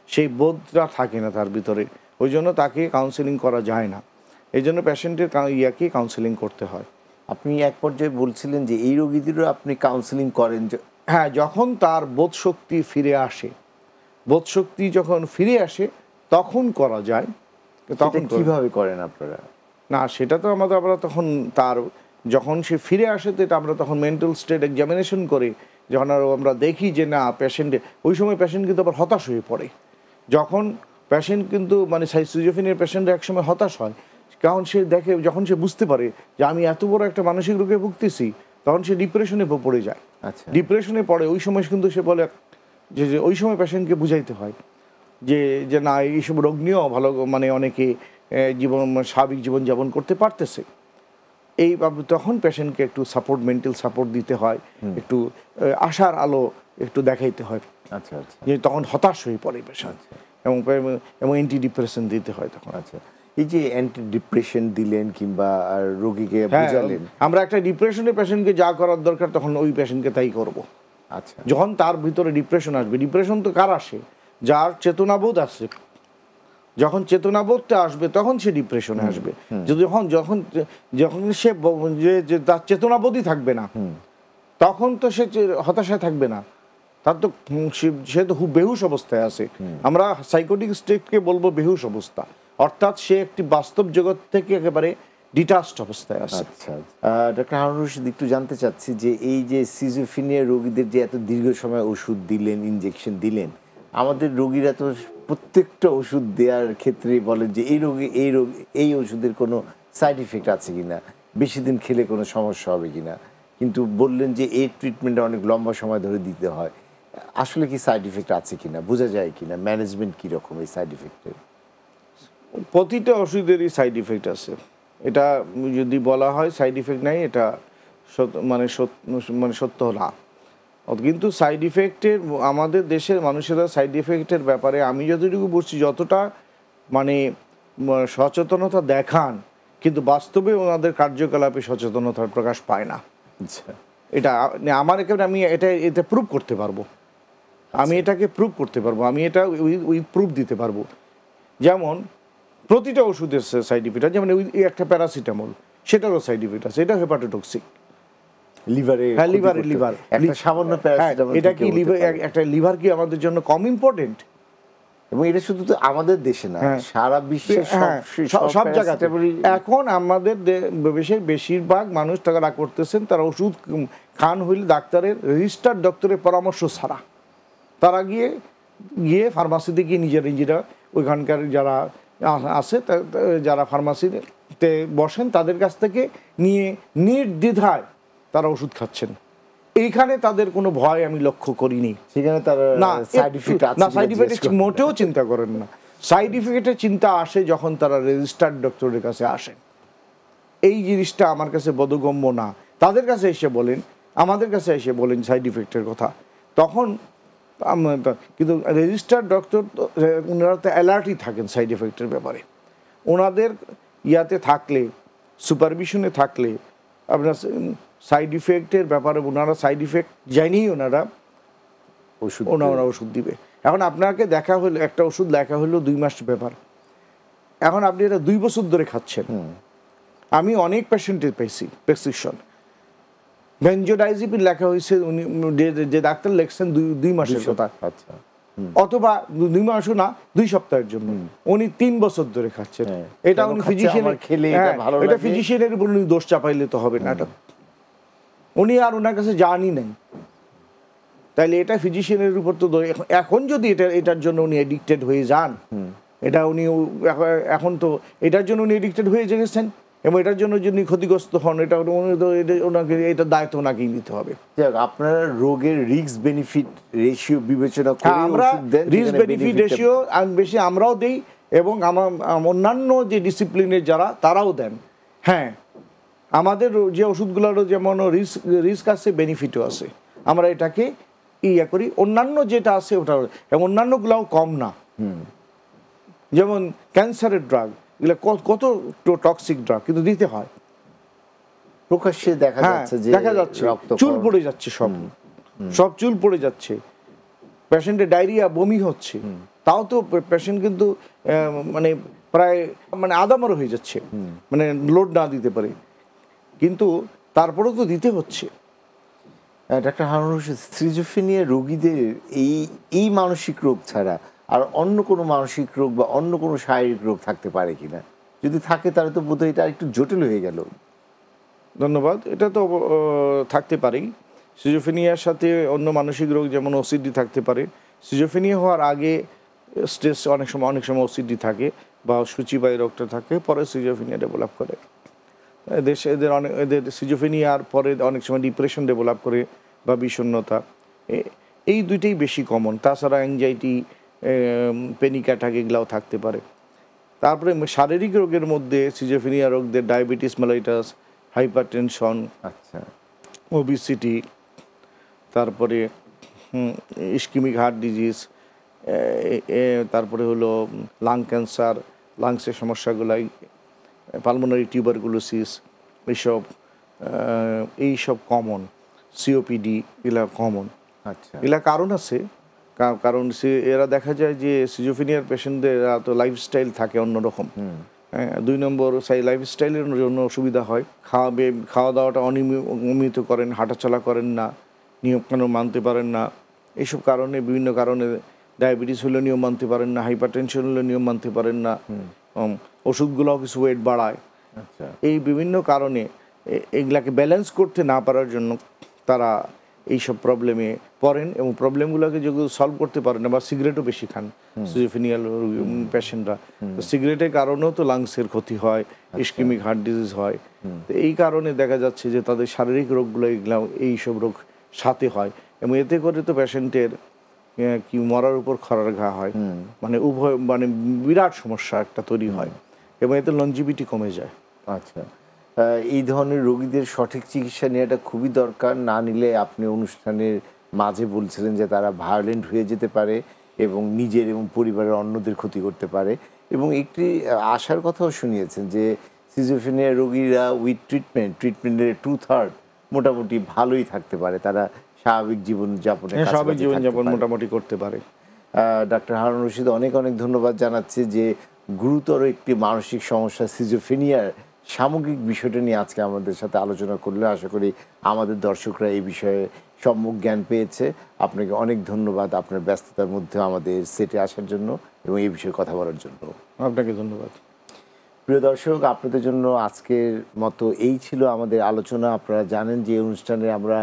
সেই বোধটা থাকে না তার ভিতরে। ওই জন্য তাকে কাউন্সিলিং করা যায় না। এই জন্য পেশেন্টের ইয়াকে কাউন্সিলিং করতে হয়। আপনি এক পর্যায়ে বলছিলেন যে এই রোগীদেরও আপনি কাউন্সিলিং করেন যে হ্যাঁ যখন তার বোধ শক্তি ফিরে আসে বোধ শক্তি যখন ফিরে আসে তখন করা যায়। তখন কীভাবে করেন আপনারা? না সেটা তো আমাদের আমরা তখন তার যখন সে ফিরে আসে তো এটা আমরা তখন মেন্টাল স্টেট এক্সামিনেশন করে। যখন আমরা দেখি যে না পেশেন্টে ওই সময় পেশেন্ট কিন্তু আবার হতাশ হয়ে পড়ে। যখন পেশেন্ট কিন্তু মানে সাইসিজোফিনের পেশেন্ট একসময় হতাশ হয়। কারণ সে দেখে যখন সে বুঝতে পারে যে আমি এত বড় একটা মানসিক রোগে ভুগতেছি তখন সে ডিপ্রেশনে পড়ে যায়। আচ্ছা। ডিপ্রেশনে পড়ে ওই সময় কিন্তু সে বলে যে যে ওই সময় পেশেন্টকে বুঝাইতে হয় যে যে না এইসব রোগ নিয়েও ভালো মানে অনেকে জীবন স্বাভাবিক জীবনযাপন করতে পারতেছে। এই তখন পেশেন্টকে একটু সাপোর্ট মেন্টাল সাপোর্ট দিতে হয়। একটু আশার আলো একটু দেখাইতে হয়। আচ্ছা আচ্ছা। যে তখন হতাশ হয়ে পড়ে পেশেন্ট এবং এবং অ্যান্টি ডিপ্রেশন দিতে হয় তখন। আচ্ছা। এই যে অ্যান্টি ডিপ্রেশন দিলেন কিংবা রোগীকে হ্যাঁ বুঝালেন। আমরা একটা ডিপ্রেশনের পেশেন্টকে যা করার দরকার তখন ওই পেশেন্টকে তাই করব। আচ্ছা যখন তার ভিতরে ডিপ্রেশন আসবে ডিপ্রেশন তো কার আসে? যার চেতনাবোধ আসে যখন চেতনাবোধটা আসবে তখন সে ডিপ্রেশনে আসবে। যদি যখন যখন যখন সে যে তার চেতনাবোধই থাকবে না তখন তো সে হতাশায় থাকবে না। তার তো সে- তো খুব বেহুশ অবস্থায় আছে। আমরা সাইকোটিক স্টেটকে বলব বেহুশ অবস্থা। অর্থাৎ সে একটি বাস্তব জগৎ থেকে একেবারে ডিটাচড অবস্থায় আছে। আচ্ছা। ডক্টর হারুন রশিদ একটু জানতে চাচ্ছি যে এই যে সিজোফিনিয়া রোগীদের যে এত দীর্ঘ সময় ওষুধ দিলেন ইনজেকশন দিলেন আমাদের রোগীরা তো প্রত্যেকটা ওষুধ দেওয়ার ক্ষেত্রে বলেন যে এই রোগে এই রোগ এই ওষুধের কোনো সাইড ইফেক্ট আছে কিনা বেশি দিন খেলে কোনো সমস্যা হবে কিনা? কিন্তু বললেন যে এই ট্রিটমেন্টটা অনেক লম্বা সময় ধরে দিতে হয়। আসলে কি সাইড ইফেক্ট আছে কিনা? বোঝা যায় কিনা? ম্যানেজমেন্ট কীরকম এই সাইড ইফেক্টের প্রতিটা ওষুধেরই সাইড ইফেক্ট আছে। এটা যদি বলা হয় সাইড ইফেক্ট নাই এটা মানে মানে সত্য না। কিন্তু সাইড ইফেক্টের আমাদের দেশের মানুষেরা সাইড ইফেক্টের ব্যাপারে আমি যতটুকু বুঝছি যতটা মানে সচেতনতা দেখান কিন্তু বাস্তবে ওনাদের কার্যকলাপে সচেতনতার প্রকাশ পায় না। আচ্ছা। এটা আমার এখানে আমি এটা এটা প্রুভ করতে পারব। আমি এটাকে প্রুভ করতে পারব। আমি এটা ওই প্রুফ দিতে পারব। যেমন প্রতিটা ওষুধের সাইড ইফেক্ট আছে। যেমন ওই একটা প্যারাসিটামল সেটারও সাইড ইফেক্ট আছে। এটা হেপাটোটক্সিক লিভারে হ্যাঁ লিভারে লিভার একটা সামান্য প্যারাসিটামল এটা কি লিভার একটা লিভার কি আমাদের জন্য কম ইম্পর্টেন্ট এবং এটা শুধু তো আমাদের দেশে না হ্যাঁ। সারা বিশ্বের সব হ্যাঁ, সব জায়গাতে। এখন আমাদের দেশের বেশিরভাগ মানুষ তারা করতেছেন তারা ওষুধ খান হইলে ডাক্তারের রেজিস্টার্ড ডক্টরের পরামর্শ ছাড়া। তারা গিয়ে গিয়ে ফার্মাসিতে গিয়ে নিজের নিজেরা ওইখানকার যারা আছে যারা ফার্মাসিতে বসেন তাদের কাছ থেকে নিয়ে নির্দ্বিধায় তারা ওষুধ খাচ্ছেন। এইখানে তাদের কোনো ভয় আমি লক্ষ্য করিনি। সেখানে তারা না সাইড ইফেক্ট আছে না সাইড না। মোটেও চিন্তা করেন না। সাইড ইফেক্টের চিন্তা আসে যখন তারা রেজিস্টার্ড ডক্টরের কাছে আসেন। এই জিনিসটা আমার কাছে বোধগম্য না। তাদের কাছে এসে বলেন আমাদের কাছে এসে বলেন সাইড ইফেক্টের কথা। তখন কিন্তু রেজিস্টার্ড ডক্টর তো ওনারা তো অ্যালার্টই থাকেন সাইড এফেক্টের ব্যাপারে। ওনাদের ইয়াতে থাকলে সুপারভিশনে থাকলে আপনার সাইড ইফেক্টের ব্যাপারে ওনারা সাইড ইফেক্ট জানিয়েই ওনারা ওষুধ ওনারা ওষুধ দিবে। এখন আপনাকে দেখা হলো একটা ওষুধ লেখা হলো দুই মাস ব্যাপার। এখন আপনি এটা দুই বছর ধরে খাচ্ছেন। আমি অনেক পেশেন্টের পেয়েছি প্রেসক্রিপশন। ভেঞ্জোডাইজিপিন লেখা হয়েছে উনি যে- ডাক্তার লেখছেন দুই দুই মাসের কথা। আচ্ছা অথবা দুই মাসও না দুই সপ্তাহের জন্য। উনি তিন বছর ধরে খাচ্ছেন। হ্যাঁ। এটা উনি? ফিজিশিয়ান খেলে এটা ভালো এটা ফিজিশিয়ানের উপর উনি দোষ চাপাইলে তো হবে না। এটা উনি আর ওনার কাছে জানি নাই। তাইলে এটা ফিজিশিয়ানের উপর তো এখন- যদি এটা এটার জন্য উনি এডিক্টেড হয়ে যান এটা উনি এখন- এখন তো এটার জন্য উনি এডিক্টেড হয়ে গেছেন। এবং এটার জন্য যদি ক্ষতিগ্রস্ত হন এটা ওনাকে এটা দায়িত্ব ওনাকেই নিতে হবে। আপনারা রোগের রিস্ক বেনিফিট রেশিও বিবেচনা করে হ্যাঁ আমরা ওষুধ দেন রিস্ক বেনিফিট রেশিও বেশি আমরাও দেই এবং আমার অন্যান্য যে ডিসিপ্লিনের যারা তারাও দেন। হ্যাঁ আমাদের যে ওষুধগুলোরও যেমন রিস্ক রিস্ক আছে বেনিফিটও আছে। আমরা এটাকে ইয়া করি। অন্যান্য যেটা আছে ওটা এবং অন্যান্যগুলাও কম না। যেমন ক্যান্সারের ড্রাগ এগুলো কত- কত টক্সিক ড্রাগ কিন্তু দিতে হয়। প্রকাশ্যে দেখা হ্যাঁ যাচ্ছে যে দেখা যাচ্ছে। রক্ত চুল পড়ে যাচ্ছে সব। সব চুল পড়ে যাচ্ছে। পেশেন্টের ডায়রিয়া বমি হচ্ছে। তাও তো পেশেন্ট কিন্তু মানে প্রায় মানে আদামারও হয়ে যাচ্ছে। মানে লোড না দিতে পারে। কিন্তু তারপরেও তো দিতে হচ্ছে। ডাক্তার হারুন রশিদ সিজোফেনিয়া রোগীদের এই এই মানসিক রোগ ছাড়া আর অন্য কোনো মানসিক রোগ বা অন্য কোনো শারীরিক রোগ থাকতে পারে কিনা? যদি থাকে, তাহলে তো বোধহয় এটা একটু জটিল হয়ে গেল। ধন্যবাদ। এটা তো থাকতে পারেই। সিজোফেনিয়ার সাথে অন্য মানসিক রোগ যেমন ওসিডি থাকতে পারে। সিজোফেনিয়া হওয়ার আগে স্ট্রেস অনেক সময় অনেক সময় ওসিডি থাকে বা সূচিবায়ী রোগটা থাকে, পরে সিজোফেনিয়া ডেভেলপ করে। দেশে এদের অনেক, এদের সিজোফেনিয়ার পরে অনেক সময় ডিপ্রেশন ডেভেলপ করে বা বিষণ্ণতা। এই দুইটাই বেশি কমন তাছাড়া অ্যাংজাইটি পেনিক অ্যাটাক এগুলাও থাকতে পারে। তারপরে শারীরিক রোগের মধ্যে সিজোফেনিয়া রোগদের ডায়াবেটিস মেলাইটাস হাইপার টেনশন আচ্ছা। ওবিসিটি তারপরে ইস্কিমিক হার্ট ডিজিজ তারপরে হলো লাং ক্যান্সার লাংসের সমস্যাগুলাই পালমোনারি টিউবারকুলোসিস এইসব এইসব কমন সিওপিডি এগুলা কমন আচ্ছা। এগুলা কারণ আছে কারণ সে- এরা দেখা যায় যে সিজোফিনিয়ার পেশেন্টদের তো লাইফস্টাইল থাকে অন্যরকম। হ্যাঁ, দুই নম্বর সেই লাইফস্টাইলের জন্য অসুবিধা হয়। খাওয়া বে- খাওয়া দাওয়াটা অনিয়মিত করেন হাঁটাচলা করেন না নিয়মকানুন মানতে পারেন না। এইসব কারণে বিভিন্ন কারণে ডায়াবেটিস হলে নিয়ম মানতে পারেন না হাইপার টেনশন হলে নিয়ম মানতে পারেন না। ওষুধগুলোও কিছু ওয়েট বাড়ায়। আচ্ছা। এই বিভিন্ন কারণে এগুলাকে ব্যালেন্স করতে না পারার জন্য তারা এইসব প্রবলেমে পড়েন এবং প্রবলেমগুলোকে যেগুলো সলভ করতে পারেন বা সিগারেটও বেশি খান। সিজোফিনিয়াল পেশেন্টরা তো সিগারেটের কারণেও তো লাংসের ক্ষতি হয় ইস্কিমিক হার্ট ডিজিজ হয়। তো এই কারণে দেখা যাচ্ছে যে তাদের শারীরিক রোগগুলো এগুলো এইসব রোগ সাথে হয় এবং এতে করে তো পেশেন্টের কি মরার উপর খরার ঘা হয়। মানে উভয় মানে বিরাট সমস্যা একটা তৈরি হয় এবং এতে লঞ্জিভিটি কমে যায়। আচ্ছা। এই ধরনের রোগীদের সঠিক চিকিৎসা নেওয়াটা খুবই দরকার। না নিলে আপনি অনুষ্ঠানের মাঝে বলছিলেন যে তারা ভায়োলেন্ট হয়ে যেতে পারে এবং নিজের এবং পরিবারের অন্যদের ক্ষতি করতে পারে। এবং একটি আশার কথাও শুনিয়েছেন যে সিজোফেনিয়া রোগীরা উইথ ট্রিটমেন্ট ট্রিটমেন্টের টু থার্ড মোটামুটি ভালোই থাকতে পারে। তারা স্বাভাবিক জীবনযাপনে হ্যাঁ, স্বাভাবিক জীবনযাপন মোটামুটি করতে পারে। ডাক্তার হারুন রশিদ অনেক অনেক ধন্যবাদ জানাচ্ছি যে গুরুতর একটি মানসিক সমস্যা সিজোফেনিয়ার সামগ্রিক বিষয়টা নিয়ে আজকে আমাদের সাথে আলোচনা করলে। আশা করি আমাদের দর্শকরা এই বিষয়ে সম্যক জ্ঞান পেয়েছে। আপনাকে অনেক ধন্যবাদ আপনার ব্যস্ততার মধ্যে আমাদের সেটে আসার জন্য এবং এই বিষয়ে কথা বলার জন্য। আপনাকে ধন্যবাদ। প্রিয় দর্শক আপনাদের জন্য আজকের মতো এই ছিল আমাদের আলোচনা। আপনারা জানেন যে অনুষ্ঠানে আমরা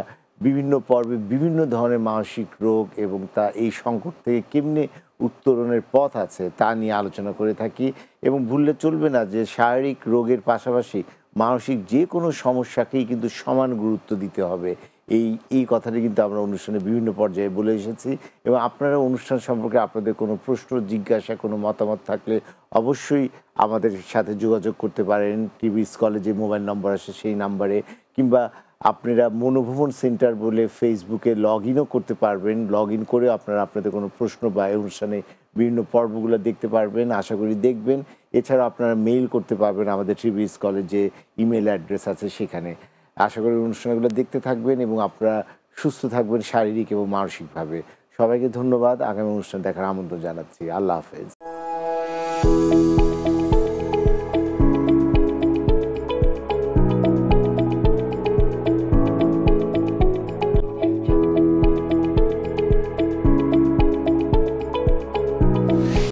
বিভিন্ন পর্বে বিভিন্ন ধরনের মানসিক রোগ এবং তা এই সংকট থেকে কেমনে উত্তরণের পথ আছে তা নিয়ে আলোচনা করে থাকি এবং ভুললে চলবে না যে শারীরিক রোগের পাশাপাশি মানসিক যে কোনো সমস্যাকেই কিন্তু সমান গুরুত্ব দিতে হবে। এই এই কথাটি কিন্তু আমরা অনুষ্ঠানে বিভিন্ন পর্যায়ে বলে এসেছি এবং আপনারা অনুষ্ঠান সম্পর্কে আপনাদের কোনো প্রশ্ন, জিজ্ঞাসা, কোনো মতামত থাকলে অবশ্যই আমাদের সাথে যোগাযোগ করতে পারেন। টিভি স্কলে যে মোবাইল নম্বর আছে সেই নাম্বারে কিংবা আপনারা মনোভবন সেন্টার বলে ফেসবুকে লগ ইনও করতে পারবেন। লগ ইন করে আপনারা আপনাদের কোনো প্রশ্ন বা অনুষ্ঠানে বিভিন্ন পর্বগুলো দেখতে পারবেন, আশা করি দেখবেন। এছাড়া আপনারা মেইল করতে পারবেন আমাদের স্কলের যে ইমেল অ্যাড্রেস আছে সেখানে। আশা করি অনুষ্ঠানগুলো দেখতে থাকবেন এবং আপনারা সুস্থ থাকবেন শারীরিক এবং মানসিকভাবে। সবাইকে ধন্যবাদ। আগামী অনুষ্ঠান দেখার আমন্ত্রণ জানাচ্ছি। আল্লাহ হাফেজ।